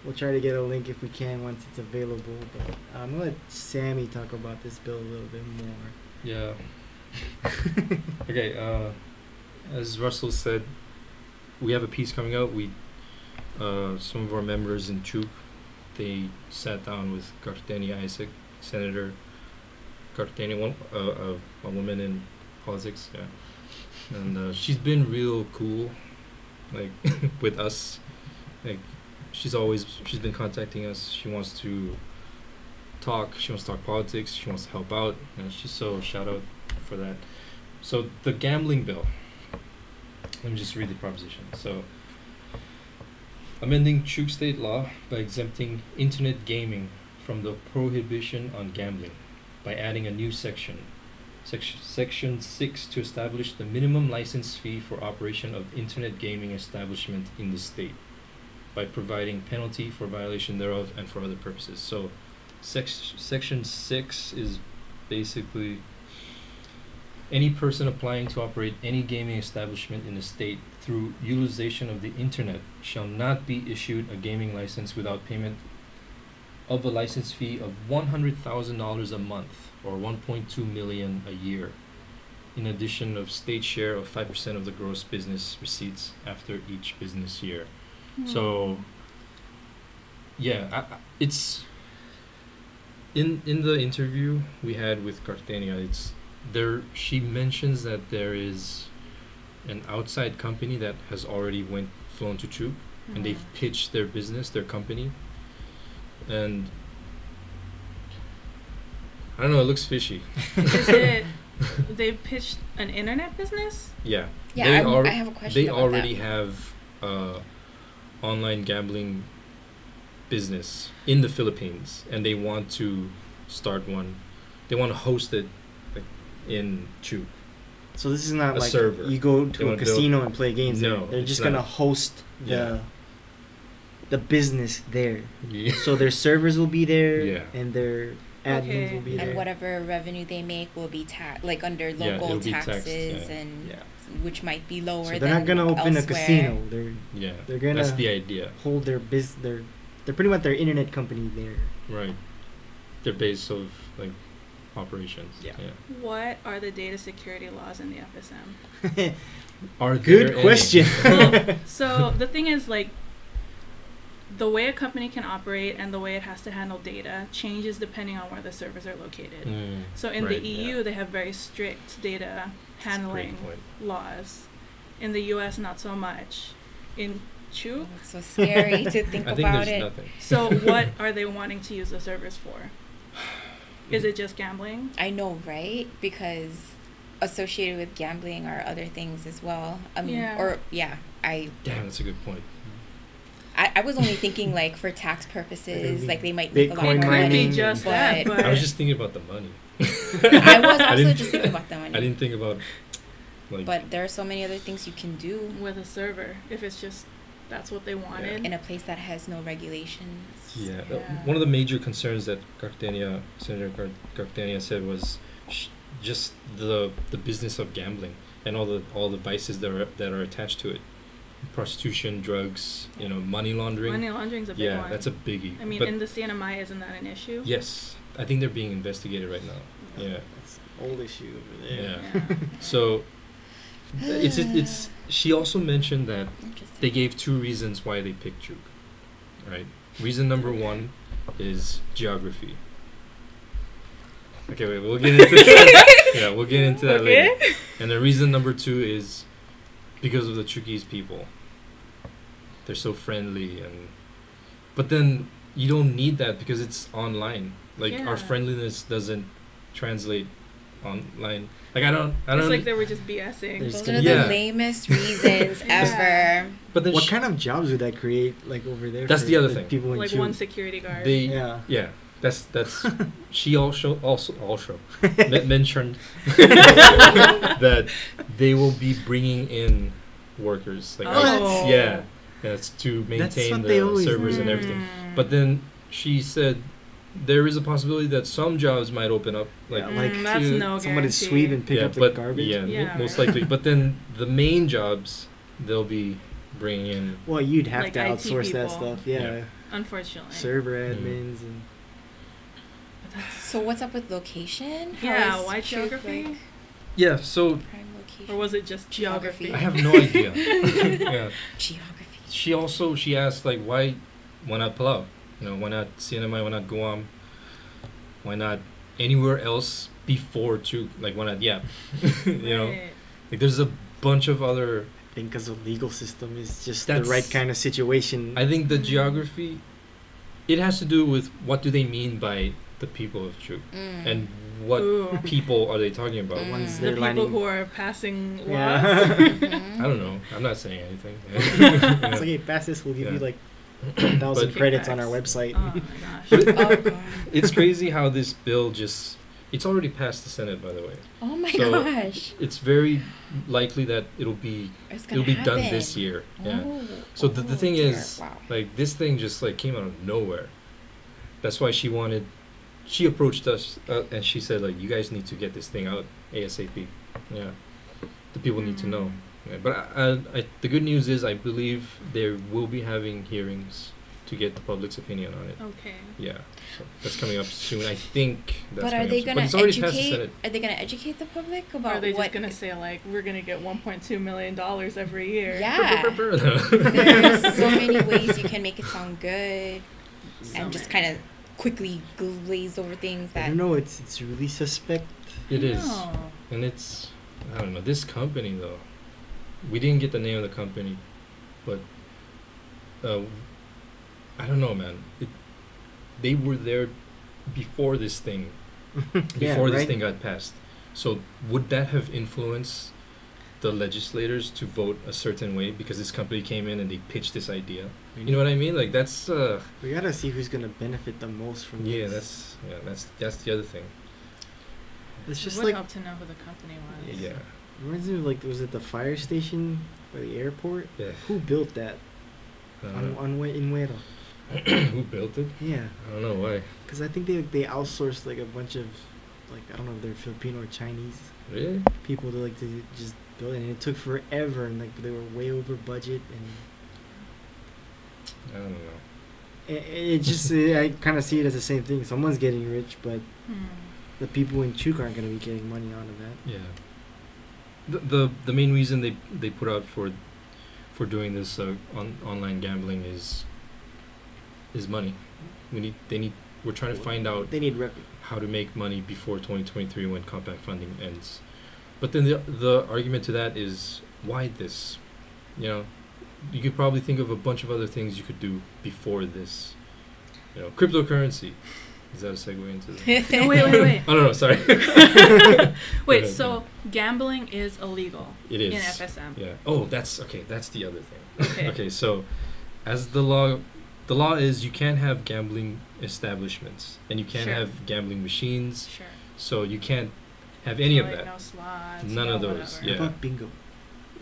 we'll try to get a link if we can once it's available. But I'm gonna let Sammy talk about this bill a little bit more. Yeah. okay. Uh, as Russell said, we have a piece coming out. We, uh, some of our members in Chuuk, they sat down with Karteni Isaac, Senator Karteni, one uh, uh, a woman in politics. Yeah, and uh, she's been real cool, like with us. Like she's always she's been contacting us. She wants to talk. She wants to talk politics. She wants to help out. And she's so shout out for that. So the gambling bill. Let me just read the proposition. So amending Chuuk state law by exempting internet gaming from the prohibition on gambling by adding a new section. Section, section 6 to establish the minimum license fee for operation of internet gaming establishment in the state by providing penalty for violation thereof and for other purposes. So Sex, section 6 is basically any person applying to operate any gaming establishment in the state through utilization of the internet shall not be issued a gaming license without payment of a license fee of $100,000 a month or 1.2 million a year in addition of state share of 5% of the gross business receipts after each business year. Hmm. So, yeah, I, I- it's in in the interview we had with Cartenia. It's there. She mentions that there is an outside company that has already went flown to Chuuk, and they've hmm. pitched their business, their company, and I don't know. It looks fishy. Is it they pitched an internet business? Yeah. Yeah, They I'm- al- I have a question They about already that. have uh, online gambling business in the Philippines, and they want to start one. They want to host it like, in Chuuk. So this is not A like server. you go They to a wanna build- casino and play games. No, there. they're just not. gonna host the Yeah. the business there. Yeah. So their servers will be there, Yeah. and their admins Okay. will be there. and whatever revenue they make will be tax like under local it'll be taxed, taxes yeah. and Yeah. which might be lower So than they're not gonna open elsewhere. a casino. They're yeah. They're gonna- That's the idea, hold their biz. Their they're pretty much their internet company there. right? Their base of like operations. Yeah. yeah. What are the data security laws in the FSM? Are Good question. Well, so the thing is like the way a company can operate and the way it has to handle data changes depending on where the servers are located. Mm, So in right, the yeah. EU, they have very strict data That's handling laws. In the US, not so much. In Chuuk, Oh, it's so scary to think I think about there's it nothing. so what are they wanting to use the servers for? Is it just gambling? i know right because associated with gambling are other things as well i mean Yeah. or yeah i Damn, that's a good point. I, I was only thinking like for tax purposes, like they might make a lot Bitcoin more Could money. be mining just but that, but I was just thinking about the money. I was I also didn't- just thinking about the money. I didn't think about like but there are so many other things you can do with a server, if it's just that's what they wanted. in a place that has no regulations. Yeah, uh, Yeah. one of the major concerns that Cartenia, Senator Car- Cartenia said was sh- just the the business of gambling and all the all the vices that are that are attached to it, prostitution, drugs, you know, money laundering. Money laundering's a big yeah, one. that's a biggie. I mean, but in the CNMI, isn't that an issue? yes, I think they're being investigated right now. Yeah, That's an old issue over there. yeah. Yeah. So it's it's, it's she also mentioned that they gave two reasons why they picked Chuuk. Right. Reason number one is geography. Okay, wait, we'll get into that. yeah, we'll get into that later. Okay. And the reason number two is because of the Chuukese people. They're so friendly and but then you don't need that because it's online. Like Yeah. our friendliness doesn't translate online. Like I don't I It's don't It's like they were just BSing. There's Those gonna are be- the lamest reasons Yeah. ever. but then What sh- kind of jobs would that create, like over there? That's the other thing. People like one security guard. they Yeah. Yeah, that's that's. she also also also men- mentioned that they will be bringing in workers like Oh. IT yeah, that's to maintain what they the always servers do. and everything. Mm. But then she said there is a possibility that some jobs might open up like Yeah, like Mm, that's to- no Somebody guarantee. sweep and pick yeah, up the but garbage. yeah, mo- Yeah, most right. likely. But then the main jobs they'll be bringing in. Well, you'd have Like to IT outsource that people. stuff. Yeah. Yeah. Unfortunately. Server Mm. admins and But that's- So what's up with location? How yeah, why geography? like, Yeah, so prime or was it just geography? Geography. I have no idea. yeah. geography? she also she asked like why why not Palau? You know, why not CNMI, why not Guam? Why not anywhere else before too? Like why not yeah. you know? Right. Like there's a bunch of other I think because the legal system is just the right kind of situation. I think the geography it has to do with what do they mean by the people of Chuuk Mm. and what Ooh. people are they talking about? Mm. Ones The the people lining. who are passing laws. yeah. Mhm. I don't know. I'm not saying anything. it's like, hey, pass this. We'll give you Yeah. like 10,000 But- credits on our website. Oh my gosh. Oh it's crazy how this bill just it's already passed the Senate by the way. Oh my So- gosh. It's very likely that it'll be it'll be done this year. Yeah. Oh, So the, the oh thing dear. is, wow. like this thing just like came out of nowhere. That's why she wanted. She approached us uh, and she said like, "You guys need to get this thing out ASAP." Yeah, the people need to know. Yeah, but I, I, I, the good news is, I believe they will be having hearings to get the public's opinion on it. Okay. Yeah, so that's coming up soon. I think. That's but are they gonna But it's already passed the educate? Are they gonna educate the public Or about are they what? just gonna say like we're gonna get 1.2 million dollars every year? Yeah. There's There's so many ways you can make it sound good So and just kind of quickly glaze over things I don't know. It's it's really suspect. It is. No. And it's I don't know, this company though. We didn't get the name of the company, but uh I don't know man. It, they were there before this thing Yeah, before this thing got passed. So would that have influenced the legislators to vote a certain way because this company came in and they pitched this idea? You know what I mean? Like that's uh We gotta see who's gonna benefit the most from yeah, this. that's yeah, that's that's the other thing. It's It just would like help to know who the company was. Yeah. reminds me of like was it the fire station by the airport? Yeah. Who built that I on don't on Hue- in Huero? know. Who built it? Yeah, I don't know why. because I think they they outsourced like a bunch of like I don't know if they're Filipino or Chinese Really? people to like to just build it, and it took forever, and like they were way over budget, and I don't know. it, it just I kind of see it as the same thing. Someone's getting rich, but Hmm. the people in Chuuk aren't gonna be getting money out of that. Yeah. The the the main reason they they put out for for doing this uh, on online gambling is is money. We need they need we're trying to find out They need revenue. how to make money before 2023 when compact funding ends. But then the the argument to that is why this? You know, you could probably think of a bunch of other things you could do before this. You know, cryptocurrency. Is that a segue into the? No, wait, wait, wait. Oh no, no, sorry. Wait, ahead, so gambling is illegal It is. in FSM. Yeah. Oh, that's okay. That's the other thing. Okay. okay, so as the law, the law is you can't have gambling establishments and you can't Sure. have gambling machines. Sure. So you can't have any of that. No slots. None no of those, whatever. Yeah. About bingo?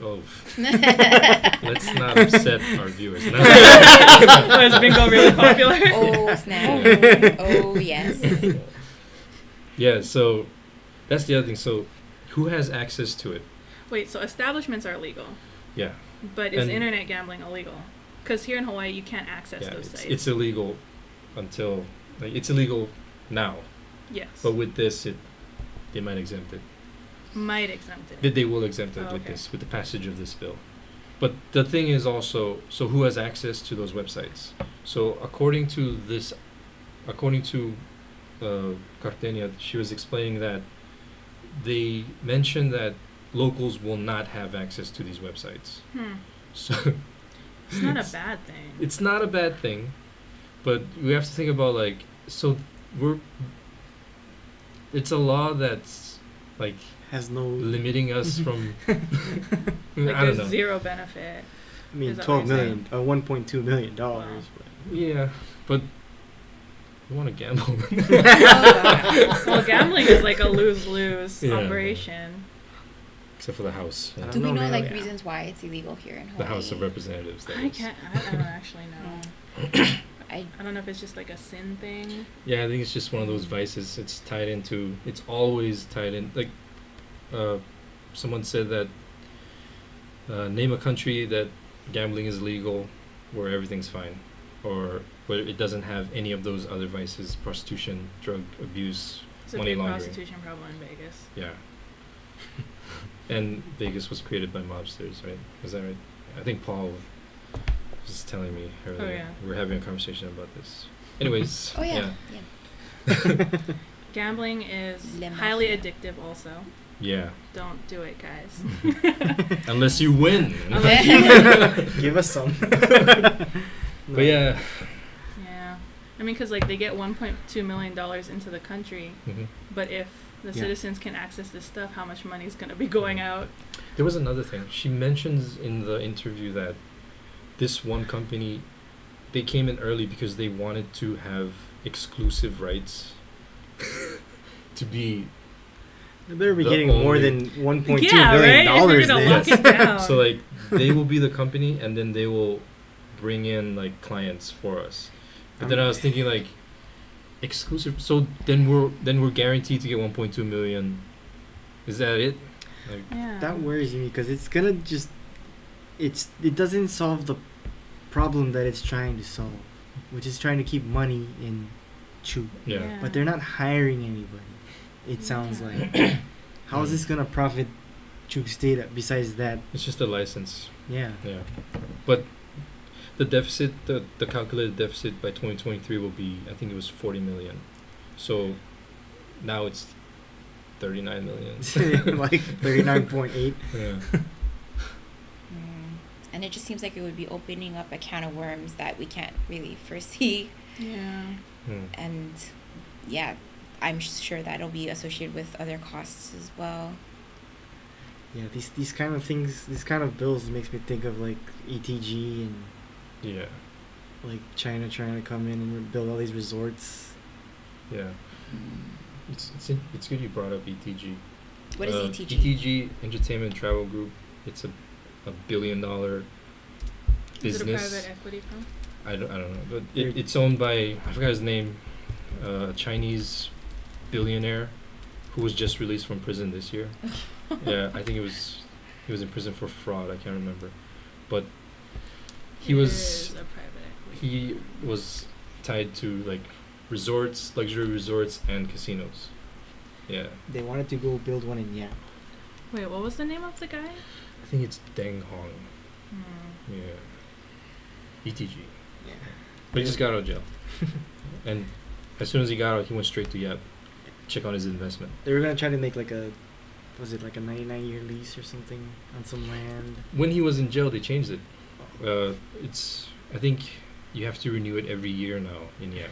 Oh, let's not upset our viewers. No. Was bingo really popular? oh snap! oh yes. yeah. So that's the other thing. So who has access to it? Wait, so establishments are legal, Yeah. but is And- internet gambling illegal? Because here in Hawaii, you can't access Yeah. those It's, sites. it's illegal until like it's illegal now, yes. but with this, it they might exempt it. Might exempt it. That they will exempt it Oh, with this, with the passage of this bill. But the thing is also, so who has access to those websites? So according to this, according to uh, Cartenia, she was explaining that they mentioned that locals will not have access to these websites. Hmm. So It's not a bad thing. it's not a bad thing, but we have to think about like, so we're, it's a law that's like Has no. limiting us from Like I don't there's know. zero benefit. I mean, Is that what twelve you're million, uh, one point two million dollars. Yeah, but you want to gamble. well, gambling is like a lose lose Yeah. operation. Except for the House. I yeah. don't we know, know like Yeah. reasons why it's illegal here in Hawaii? The House of Representatives. That I is. can't. I, I don't actually know. I I don't know if it's just like a sin thing. Yeah, I think it's just one of those vices. It's tied into. It's always tied in. Like, uh, someone said that. Uh, name a country that gambling is legal, where everything's fine, or where it doesn't have any of those other vices: prostitution, drug abuse. It's a Money big laundering. prostitution problem in Vegas. Yeah. and Vegas was created by mobsters, right? Is that right? I think Paul was telling me earlier. Oh, yeah. We were having a conversation about this. Anyways. oh yeah, yeah. yeah. Gambling is highly addictive. Also, Yeah. don't do it, guys. Unless you win. Give us some. but yeah. Yeah, I mean, because like they get 1.2 million dollars into the country, hmm but if the Yeah. citizens can access this stuff, how much money is gonna be going out? There was another thing. She mentions in the interview that this one company, they came in early because they wanted to have exclusive rights to be They better be The getting more only- than one point two Yeah, million right? If dollars. you're then. lock so like they will be the company and then they will bring in like clients for us but then i was thinking like exclusive so then we're then we're guaranteed to get 1.2 million is that it like Yeah. That worries me because it's gonna just, it's it doesn't solve the problem that it's trying to solve, which is trying to keep money in Chuuk. yeah, But they're not hiring anybody. It sounds Yeah. like. How is this gonna profit Chuuk State besides that? it's just a license Yeah. yeah but the deficit the, the calculated deficit by 2023 will be i think it was 40 million so now it's 39 million like thirty nine point eight. yeah. And it just seems like it would be opening up a can of worms that we can't really foresee. Yeah. Hmm. And yeah, I'm sure that'll be associated with other costs as well. Yeah, these these kind of things, these kind of bills makes me think of like ETG and Yeah. like China trying to come in and build all these resorts. Yeah. It's it's in, it's good you brought up ETG. What is Uh, ETG? ETG Entertainment Travel Group. It's a a billion dollar business. Is it a private equity firm? I don't, I don't know, but it, it's owned by I forgot his name, uh, Chinese billionaire, who was just released from prison this year. yeah, I think it was he was in prison for fraud. I can't remember, but he It was is a private equity. he was tied to like resorts, luxury resorts, and casinos. Yeah, They wanted to go build one in Yap. Wait, what was the name of the guy? I think it's Deng Hong. Hmm. Yeah, ETG. Yeah. But he just got out of jail, and as soon as he got out, he went straight to Yap, check on his investment. They were gonna try to make like a, was it like a 99 year lease or something on some land? When he was in jail, they changed it. Uh, it's I think you have to renew it every year now in Yap.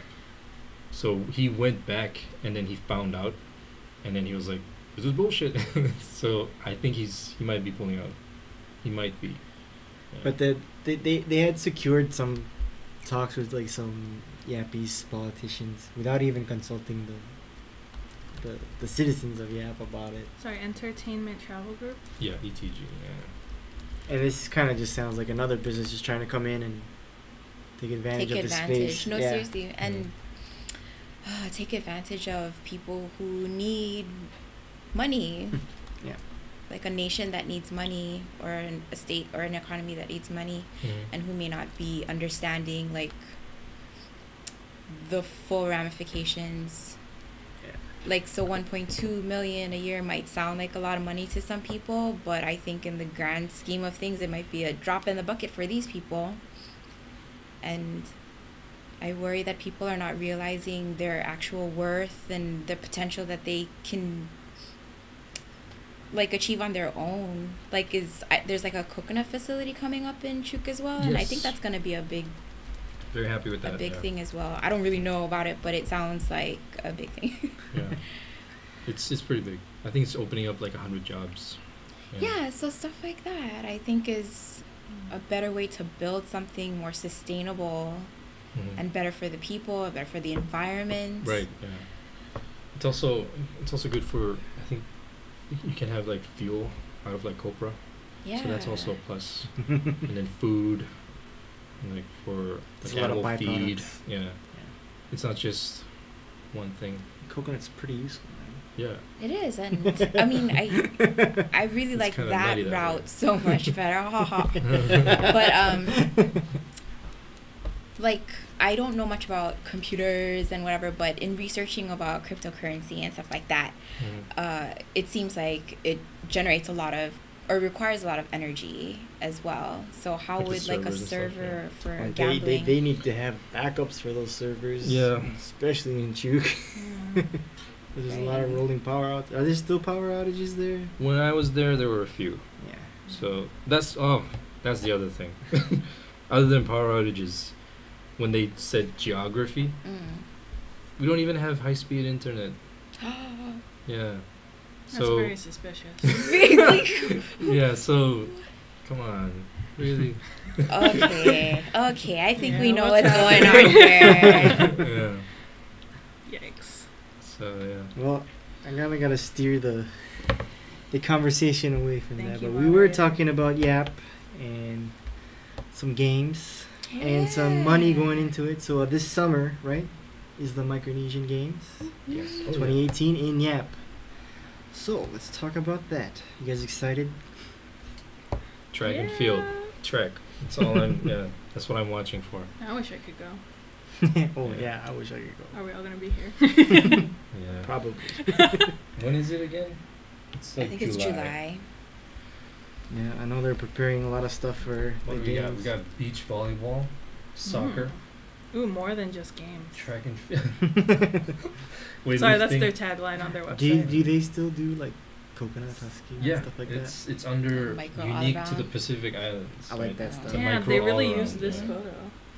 So he went back and then he found out, and then he was like, "This is bullshit." so I think he's he might be pulling out. He might be. Yeah. But the, they, they they had secured some talks with like some Yapese politicians without even consulting the the, the citizens of Yap about it. Sorry, Entertainment Travel Group. yeah, ETG. Yeah. And this kind of just sounds like another business just trying to come in and take advantage take of the advantage. space. No, yeah. seriously, and uh, take advantage of people who need money. Yeah. Like a nation that needs money, or an, a state or an economy that needs money, mm-hmm. and who may not be understanding like the full ramifications. Yeah. Like so 1.2 million a year might sound like a lot of money to some people, but I think in the grand scheme of things it might be a drop in the bucket for these people. And I worry that people are not realizing their actual worth and the potential that they can like achieve on their own. Like is I, there's like a coconut facility coming up in Chuuk as well, and I think that's gonna be a big Very happy with that. a big yeah. thing as well. I don't really know about it, but it sounds like a big thing. Yeah. It's it's pretty big. I think it's opening up like a hundred jobs. yeah, so stuff like that I think is a better way to build something more sustainable Mhm. and better for the people, better for the environment. Right. Yeah. It's also it's also good for you can have like fuel out of like copra. Yeah. So that's also a plus. and then food, and, like for There's like a lot of animal feed. Yeah. Yeah. It's not just one thing. Coconut's pretty useful. Yeah. It is, and I mean, I I really It's like kinda that nutty that way. route so much better. Ha ha. but um, like I don't know much about computers and whatever, but in researching about cryptocurrency and stuff like that, Mhm. uh, it seems like it generates a lot of or requires a lot of energy as well. So how Like would like a servers and stuff, server yeah. for Like they, gambling? they, they need to have backups for those servers. Yeah. Especially in Chuuk. Mm. There's a lot of rolling power out. Are there still power outages there? When I was there, there were a few. Yeah. So that's oh, that's the other thing. Other than power outages, when they said geography, Mm. we don't even have high speed internet. Yeah. That's so very suspicious. yeah, so come on, really. okay, okay. I think we know what's what's, going on here. yeah. Yikes. So yeah. Well, I kind of gotta steer the the conversation away from Thank that. you, But we were Mario. talking about Yap and some games and some money going into it. So uh, this summer, right, is the Micronesian Games Yes. 2018 in Yap. So let's talk about that. You guys excited? Track and field. Yeah. Track. That's all I'm. Yeah. That's what I'm watching for. I wish I could go. oh Yeah. yeah, I wish I could go. Are we all gonna be here? Yeah. Probably. When is it again? It's I like think it's July. Yeah, I know they're preparing a lot of stuff for What the do we got? games. We got beach volleyball, soccer, Ooh, more than just games. track and field. Sorry, that's their tagline on their website. do, do they still do like coconut husky and stuff like it's it's under Micro unique to all-around. the Pacific Islands. I like right? that stuff. a yeah, micro they really all-around, used this yeah. photo.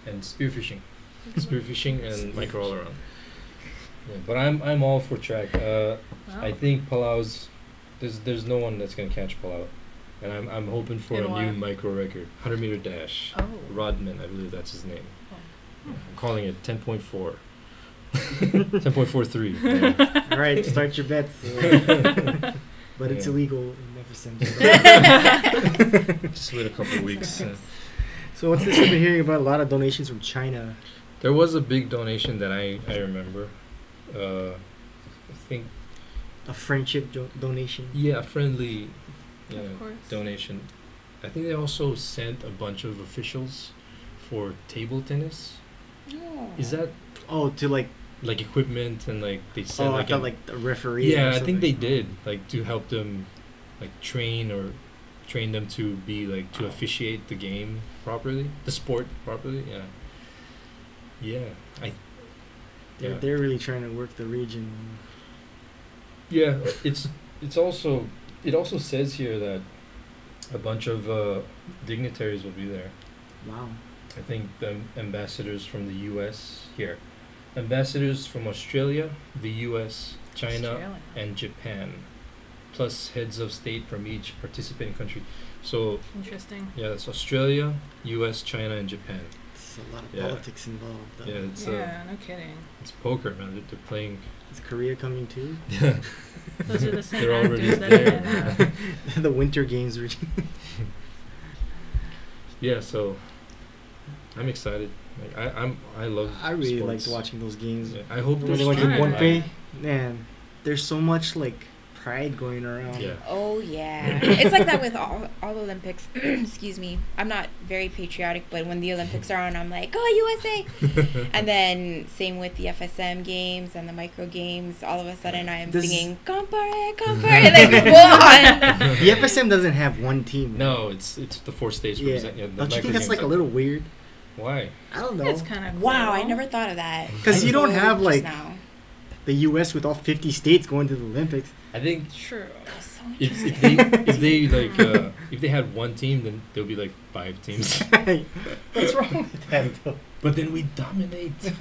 And spearfishing, spearfishing and micro all around. Yeah, but I'm I'm all for track. Uh, Wow. I think Palau's there's there's no one that's gonna catch Palau, and I'm I'm hoping for In a new what? micro record, hundred meter dash. Oh. Rodman, I believe that's his name. Oh. I'm calling it ten point four. Ten point four three. Yeah. All right, start your bets. but it's Yeah. illegal in Jefferson. Just wait a couple weeks. so what's this? I've been hearing about a lot of donations from China. There was a big donation that I I remember. Uh, I think A friendship do- donation. yeah, a friendly yeah, Of course. donation. I think they also sent a bunch of officials for table tennis. Oh. Is that Oh, to like like equipment and like they oh, sent oh, I like, thought an- like the referee. or yeah, I think they something. did like to help them like train or train them to be like to officiate the game properly, the sport properly. Yeah, yeah, I They're, yeah. they're really trying to work the region. Yeah, it's it's also it also says here that a bunch of uh, dignitaries will be there. Wow. I think the ambassadors from the U.S. here, ambassadors from Australia, the U.S., China, Australia. and Japan, plus heads of state from each participating country. So Interesting. yeah, that's Australia, U.S., China, and Japan. It's a lot of Yeah. politics involved. though. Yeah, it's uh, yeah, no kidding. it's poker, man. They're, they're playing. Is Korea coming too? Those are the same They're already actors there. Uh, the Winter Games region. Yeah, so I'm excited. Like I, I'm, I love. I really sports. liked watching those games. Yeah, I hope When those they went to fun. Pohnpei, man, there's so much like pride going around. Yeah. Oh yeah, it's like that with all all Olympics. Excuse me, I'm not very patriotic, but when the Olympics are on, I'm like, oh USA. and then same with the FSM games and the micro games. All of a sudden, I am Does- singing "Compare, compare," like full on. The FSM doesn't have one team. No, it's it's the four states Yeah. represent. Yeah, the Don't you think that's like a little weird? Why? I don't know. it's kind of Wow, I never thought of that. 'Cause I you don't have, like- now. the U.S. with all 50 states going to the Olympics. I think True. So if, if they if they like uh, if they had one team, then there'll be like five teams. What's wrong with that though? but then we dominate.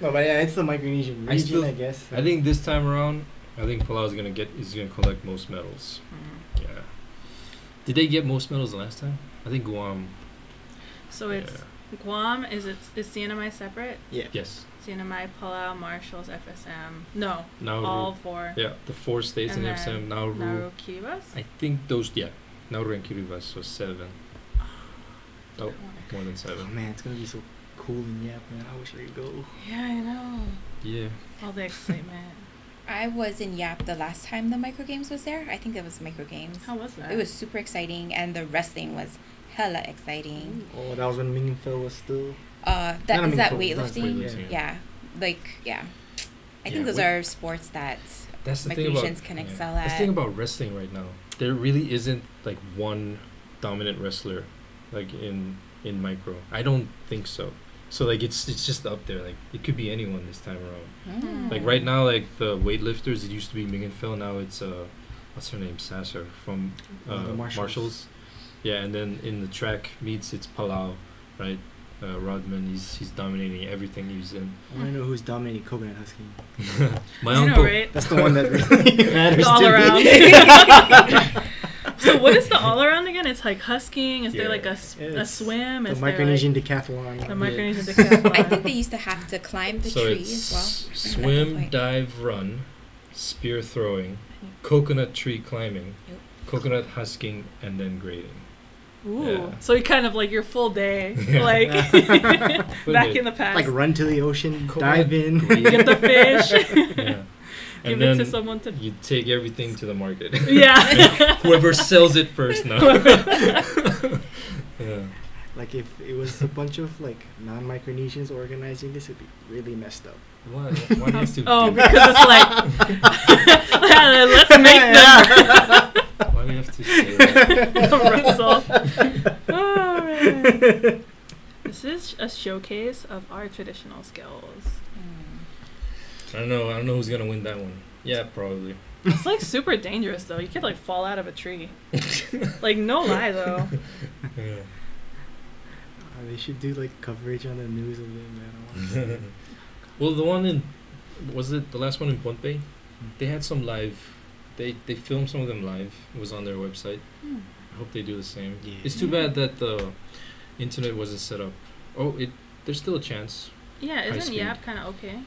No, but yeah, it's the Micronesian region, I I, still- guess. I think this time around, I think Palau is gonna get is gonna collect most medals. Mm. Yeah. Did they get most medals last time? I think Guam. So it's Guam. Is it is CNMI separate? yeah. Yes. CNMI, Palau, Marshalls, FSM. No, Nauru. all four. Yeah, the four states And in then FSM. Nauru. Nauru, Kiribati. I think those. Yeah, Nauru and Kiribati. So oh, seven. Oh, more than Oh seven. man, it's gonna be so cool in Yap, man. I wish I could go. Yeah, I know. Yeah. All the excitement. I was in Yap the last time the micro games was there. I think it was micro games. How was that? It was super exciting, and the wrestling was hella exciting. Oh, that was when Minginfel was still. Uh, that is that Minginfel, that's weightlifting. weightlifting, Yeah, like yeah. I Yeah, think those weight- are sports that That's the thing about. Micronesians can excel That's the at. thing about wrestling right now. There really isn't like one dominant wrestler, like in in micro. I don't think so. So like it's it's just up there. Like it could be anyone this time around. Mm. Like right now, like the weightlifters, it used to be Ming and Phil. Now it's uh, what's her name, Sasser from Uh, the Marshalls. Marshalls. Yeah, and then in the track meets, it's Palau, right? Uh, Rodman, he's he's dominating everything he's in. I want to know who's dominating Coconut Husky. My I know, uncle. right? That's the one that really matters all around. so what is the all around again? It's like husking. Is there like a, s- a It's swim? the Is Micronesian like decathlon. the Yeah. Micronesian decathlon? I think they used to have to climb the so tree it's as well. swim, dive, run, spear throwing, coconut tree climbing, Yep. coconut husking, and then grading. Ooh. Yeah. So you kind of like your full day, Yeah. like But back in the past. Like run to the ocean, Coconut dive in. Get the fish. yeah. Give And it to someone to. you take everything to the market. Yeah. Whoever sells it first now. yeah. Like if it was a bunch of like non-Micronesians organizing this, it'd be really messed up. Why, why do you have to Oh, because it's like, let's make them Why do you have to say that? wrestle. Oh, man. This is a showcase of our traditional skills. Mm. I don't know. I don't know who's gonna win that one. Yeah, probably. It's like super dangerous though. You could like fall out of a tree. Like no lie though. Yeah. Uh, they should do like coverage on the news of it, man. I wanna see it. well, the one in was it the last one in Pohnpei? They had some live. They they filmed some of them live. It was on their website. Hmm. I hope they do the same. Yeah. It's too bad that the internet wasn't set up. Oh, it. There's still a chance. Yeah, High isn't speed. Yap kind of okay?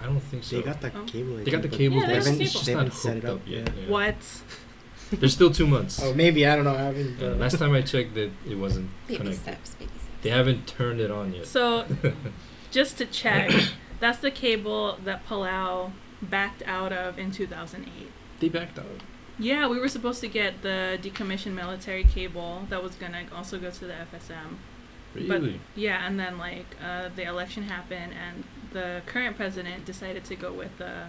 I don't think so. They got the Oh. cable. They got the think, but cables, Yeah, but there's it's cable. They haven't set it up, up, yet. yeah. yeah. What? There's still two months. Oh, maybe I don't know. I haven't. Uh, last time I checked, that it wasn't Baby connected. steps, baby steps. They haven't turned it on yet. So, just to check, that's the cable that Palau backed out of in 2008. They backed out. Yeah, we were supposed to get the decommissioned military cable that was gonna also go to the FSM. Really? Yeah, and then like uh, the election happened, and the current president decided to go with the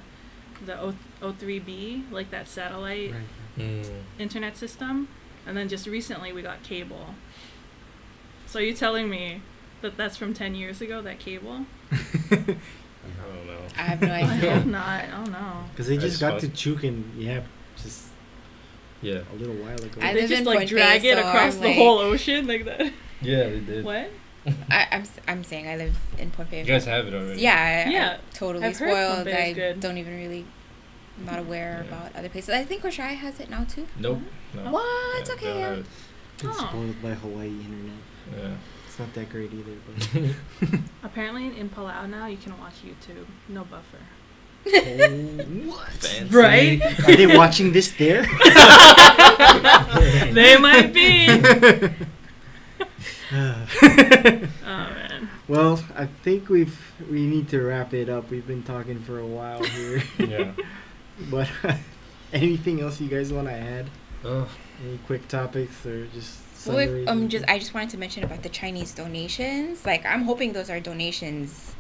the O- O3B, like that satellite right. Mm. internet system, and then just recently we got cable. So are you telling me that that's from 10 years ago, that cable? I don't know. I have no I hope idea. not. I don't know. Because they just That's got to fun. Chuuk yeah, just Yeah. a little while ago. I they live just in like Point drag Bay, it so across I'm the like- whole ocean like that. Yeah, they did. what? I, I'm s- I'm saying I live in Pohnpei. You guys have it already. Yeah, I, Yeah, I'm totally I've heard spoiled. Pohnpei is I good. don't even really, I'm not aware Yeah. about other places. I think Kosrae has it now too. Nope. No. What? Yeah, okay, they don't yeah. have it. Been Oh. spoiled by Hawaii internet. Yeah. It's not that great either. But Apparently in Palau now you can watch YouTube, no buffer. oh, what? Fancy. Right? Are they watching this there? they might be. Uh, Oh man. well, I think we've we need to wrap it up. We've been talking for a while here. Yeah. but anything else you guys want to add? Oh, Any quick topics or just Well, if, um, just? I just wanted to mention about the Chinese donations. Like, I'm hoping those are donations.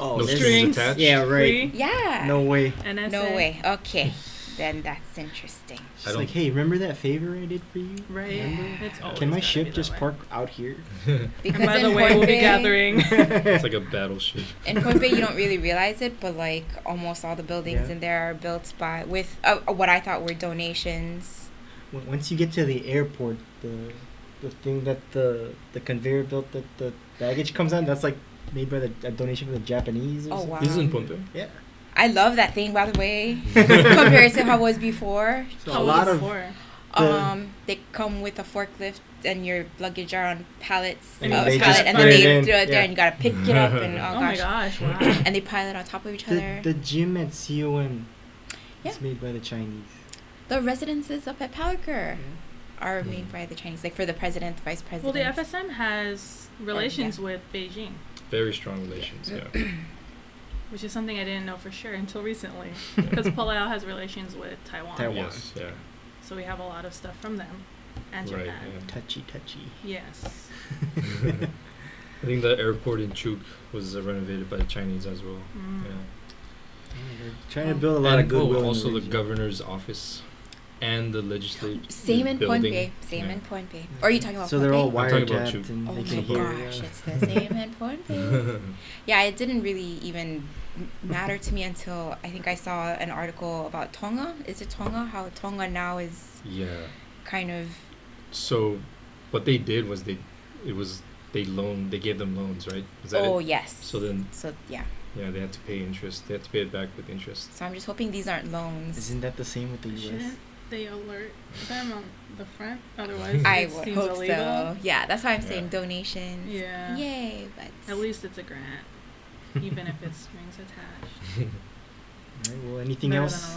oh, no strings Strings. attached. Yeah, right. Free? Yeah. No way. NSA. No way. Okay, then that's interesting. She's don't- like, hey, remember that favor I did for you? Right. Remember? It's Can my ship just way. park out here? Because And by the in way, we'll be gathering. it's like a battleship. in Point you don't really realize it, but like almost all the buildings Yeah. in there are built by with uh, what I thought were donations. Once you get to the airport, the the thing that the the conveyor belt that the baggage comes on, that's like made by the a donation from the Japanese. Or Oh, something. wow. This is in Pohnpei. Yeah. I love that thing, by the way, compared to how it was before. So How a was lot of for? The- Um, they come with a forklift and your luggage are on pallets, And uh, they pallet, just and then it they in, throw it there yeah. and you gotta pick it up and oh, Oh my gosh, gosh! Wow. and they pile it on top of each the, other. the gym at COM Yeah. is made by the Chinese. The residences up at Palikir are Mm. made by the Chinese, like for the president, the vice president. Well, the FSM has relations with Beijing, Very strong relations. Yeah. which is something I didn't know for sure until recently. Yeah. Because Palau has relations with Taiwan, Taiwan. Yes. Yeah. so we have a lot of stuff from them and Right. Japan. Touchy, touchy. Yes. I think the airport in Chuuk was uh, renovated by the Chinese as well. Mm. Yeah. Yeah, trying to build a lot and, of goodwill. Oh, also the, region. governor's office and the legislature. Same in Point building. Bay. Same Yeah. in Pohnpei. Or are you talking about So Point they're Bay? all I'm talking about wiretapped and Oh they my can hear. gosh, it's the same in Pohnpei. Yeah, it didn't really even matter to me until I think I saw an article about Tonga. Is it Tonga? How Tonga now is yeah. kind of So, what they did was they, it was they loaned they gave them loans, right? Is that oh it? yes. So then, so yeah. yeah, they had to pay interest. They had to pay it back with interest. So I'm just hoping these aren't loans. Isn't that the same with the U.S.? Shouldn't they alert them on the front? Otherwise, I it would seems hope illegal. so. Yeah, that's why I'm Yeah. saying donations. Yeah. Yay, but At least it's a grant, even if it's strings attached. All right, well, anything Better else?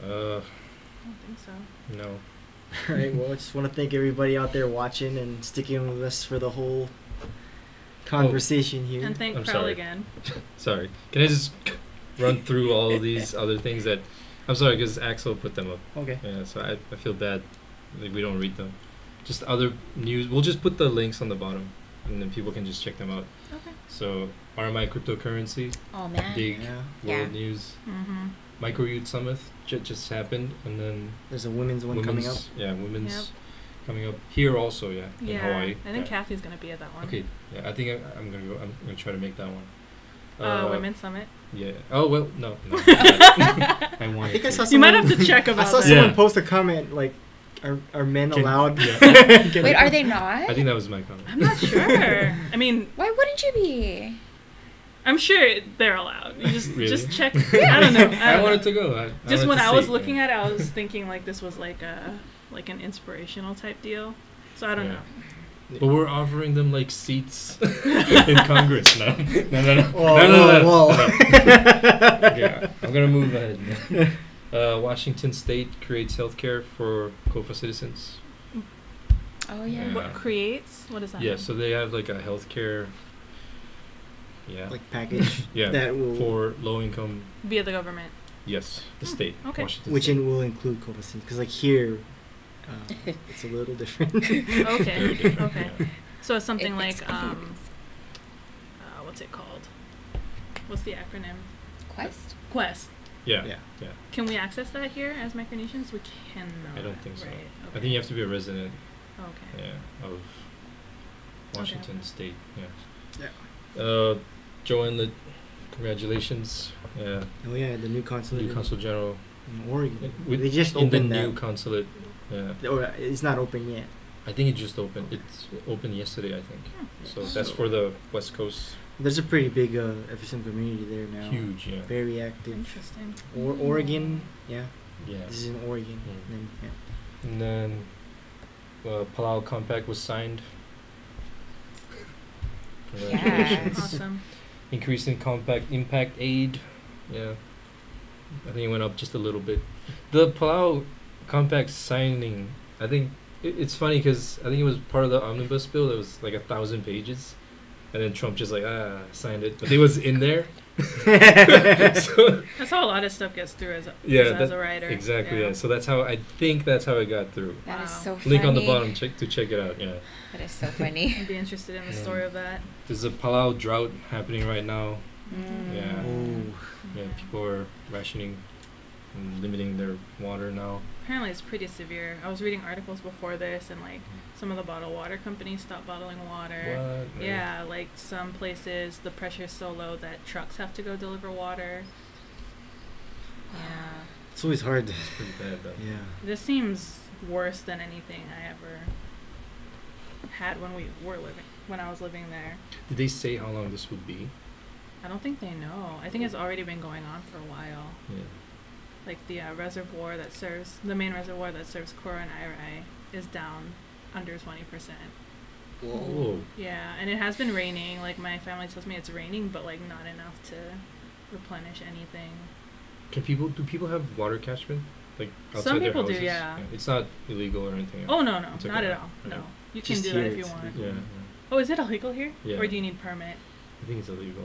than a. Uh, I don't think so. no. All right. Well, I just want to thank everybody out there watching and sticking with us for the whole conversation here. And thank I'm sorry. again. Sorry. Can I just run through all of these other things that? I'm sorry, because Axel put them up. okay. Yeah, so I, I feel bad. Like we don't read them. Just other news. We'll just put the links on the bottom, and then people can just check them out. Okay. So RMI cryptocurrency, oh man. big Yeah. world Yeah. news. Mm-hmm. Micro Youth Summit ju- just happened, and then There's a women's one coming up. yeah women's Yep. coming up here also yeah in Yeah. Hawaii. I think yeah. Kathy's gonna be at that one. Okay, yeah, I think I, I'm gonna go. I'm gonna try to make that one. Uh, Women's Summit. Yeah. Oh well, no, no. I I think I to. saw You might have to check about. I saw that. someone Yeah. post a comment like, "Are are men Can- allowed?" yeah. Get Wait, are they not? I think that was my comment. I'm not sure. I mean, Why wouldn't you be? I'm sure they're allowed. You just Really? just check. I don't know. I, I, don't wanted know. to go. I, Just wanted when I was see, looking yeah. at it, I was thinking like this was like a like an inspirational type deal. So I don't Yeah. know. But we're offering them like seats in Congress now. No, no, no. Whoa, no, no, no. whoa, whoa. yeah, I'm gonna move ahead. Uh, Washington State creates healthcare for COFA citizens. Oh yeah. Yeah. What creates? What is that? Yeah, mean? so they have like a healthcare. Yeah. like package yeah. that will for low income. via the government. Yes, the Hmm, state. okay. Washington which State. in will include Covasin because like here uh, it's a little different. Very Okay. different, okay. yeah. So it's something It like um, uh, what's it called? What's the acronym? Quest. Quest. Yeah. Yeah. yeah. Can we access that here as Micronesians? We cannot. I don't think so. Right. I think you have to be a resident. Okay. Yeah, of Washington okay. State. Yeah. Yeah. Uh, Joe Enlet, congratulations. Yeah, oh yeah, the new consulate new in- consul general in Oregon. with- they just in the opened new consulate. Yeah, or uh, it's not open yet. I think it just opened. It's opened yesterday, I think. Hmm. So that's for the West Coast. There's a pretty big uh, FSM community there now. Huge, yeah. Very active. Interesting. Or Oregon, yeah. Yeah. This is in Oregon. Mm. Then, yeah. And then, uh, Palau Compact was signed. Congratulations. Awesome. Increasing compact impact aid. Yeah. I think it went up just a little bit. The Palau compact signing, I think it, it's funny because I think it was part of the omnibus bill that was like a thousand pages. And then Trump just like, ah, signed it. But it was in there. so, That's how a lot of stuff gets through as a, Yeah, as, as a writer. exactly, yeah. So that's how, I think that's how it got through. That is Wow. so funny. Link on the bottom check to check it out, yeah. That is so funny. I'd be interested in the Yeah. story of that. There's a Palau drought happening right now. Mm. Yeah. Oh. Yeah, people are rationing and limiting their water now. Apparently, it's pretty severe. I was reading articles before this, and like some of the bottled water companies stopped bottling water. What? Yeah, like some places the pressure is so low that trucks have to go deliver water. Yeah. It's always hard. to- It's pretty bad though. Yeah. This seems worse than anything I ever had when we were living when I was living there. Did they say how long this would be? I don't think they know. I think it's already been going on for a while. Yeah. Like the uh, reservoir that serves the main reservoir that serves Koror and Airai is down under twenty percent. Whoa. Yeah, and it has been raining. Like my family tells me it's raining, but like not enough to replenish anything. Can people do people have water catchment? Like outside Some their people do, houses? yeah. It's not illegal or anything. Oh no, no, It's not okay. at all. Okay. No, you Just can do that if you it's want. legal. Yeah, yeah. Oh, is it illegal here? Yeah. Or do you need permit? I think it's illegal.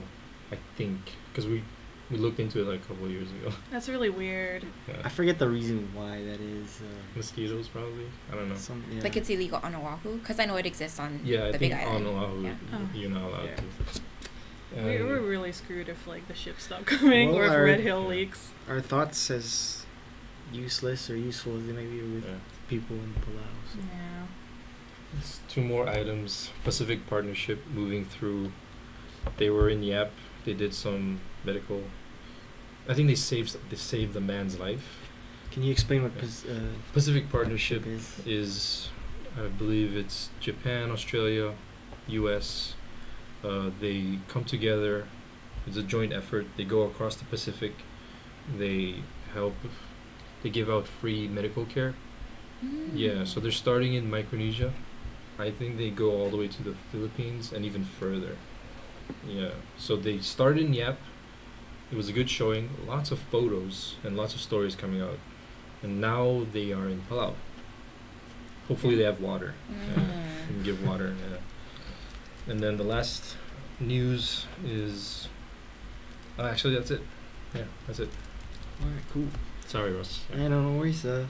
I think because we we looked into it like a couple of years ago. That's really weird. I forget the reason why that is. Uh, Mosquitoes probably. I don't know. some, yeah. Like it's illegal on Oahu because I know it exists on Yeah, I the think Big on Island. Oahu Yeah. Oh. you're not allowed Yeah. to. we, Um, we're really screwed if like the ships stop coming Well, or if our- Red Hill Yeah. leaks. Our thoughts as useless or useful as they may be with yeah. people in Palau. So. Yeah. It's two more items. Pacific Partnership moving through. They were in Yap. They did some medical. I think they saved they saved the man's life. Can you explain what Yeah. uh, Pacific Partnership is? is, I believe it's Japan, Australia, U.S. Uh, they come together. It's a joint effort. They go across the Pacific. They help. They give out free medical care. Yeah, so they're starting in Micronesia. I think they go all the way to the Philippines and even further. Yeah, so they start in Yap. It was a good showing, lots of photos and lots of stories coming out. And now they are in Palau. Hopefully they have water. Yeah, Mm. and give water. Yeah. And then the last news is. Oh, actually, that's it. Yeah, that's it. All right, cool. Sorry, Russ. Yeah. I don't know worries. Uh,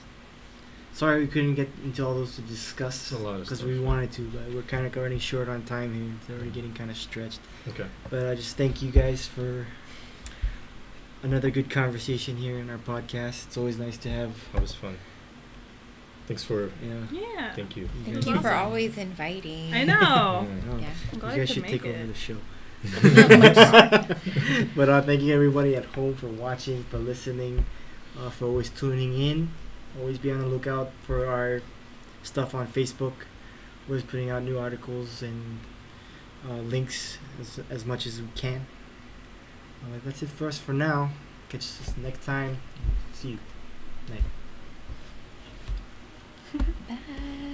sorry we couldn't get into all those to discuss It's a lot of because we wanted to, but we're kind of running short on time here. It's already getting kind of stretched. Okay. But I just thank you guys for another good conversation here in our podcast. It's always nice to have, That was fun. Thanks for. you know. Yeah. Thank you. you Thank guys- you for Awesome. always inviting. I know. Yeah, no, Yeah. I'm You glad I guys could should make take it. over the show. but uh, thank you everybody at home for watching, for listening, uh, for always tuning in. Always be on the lookout for our stuff on Facebook. We're always putting out new articles and uh, links as, as much as we can. Uh, that's it for us for now. Catch us next time. See you. Night. Bye.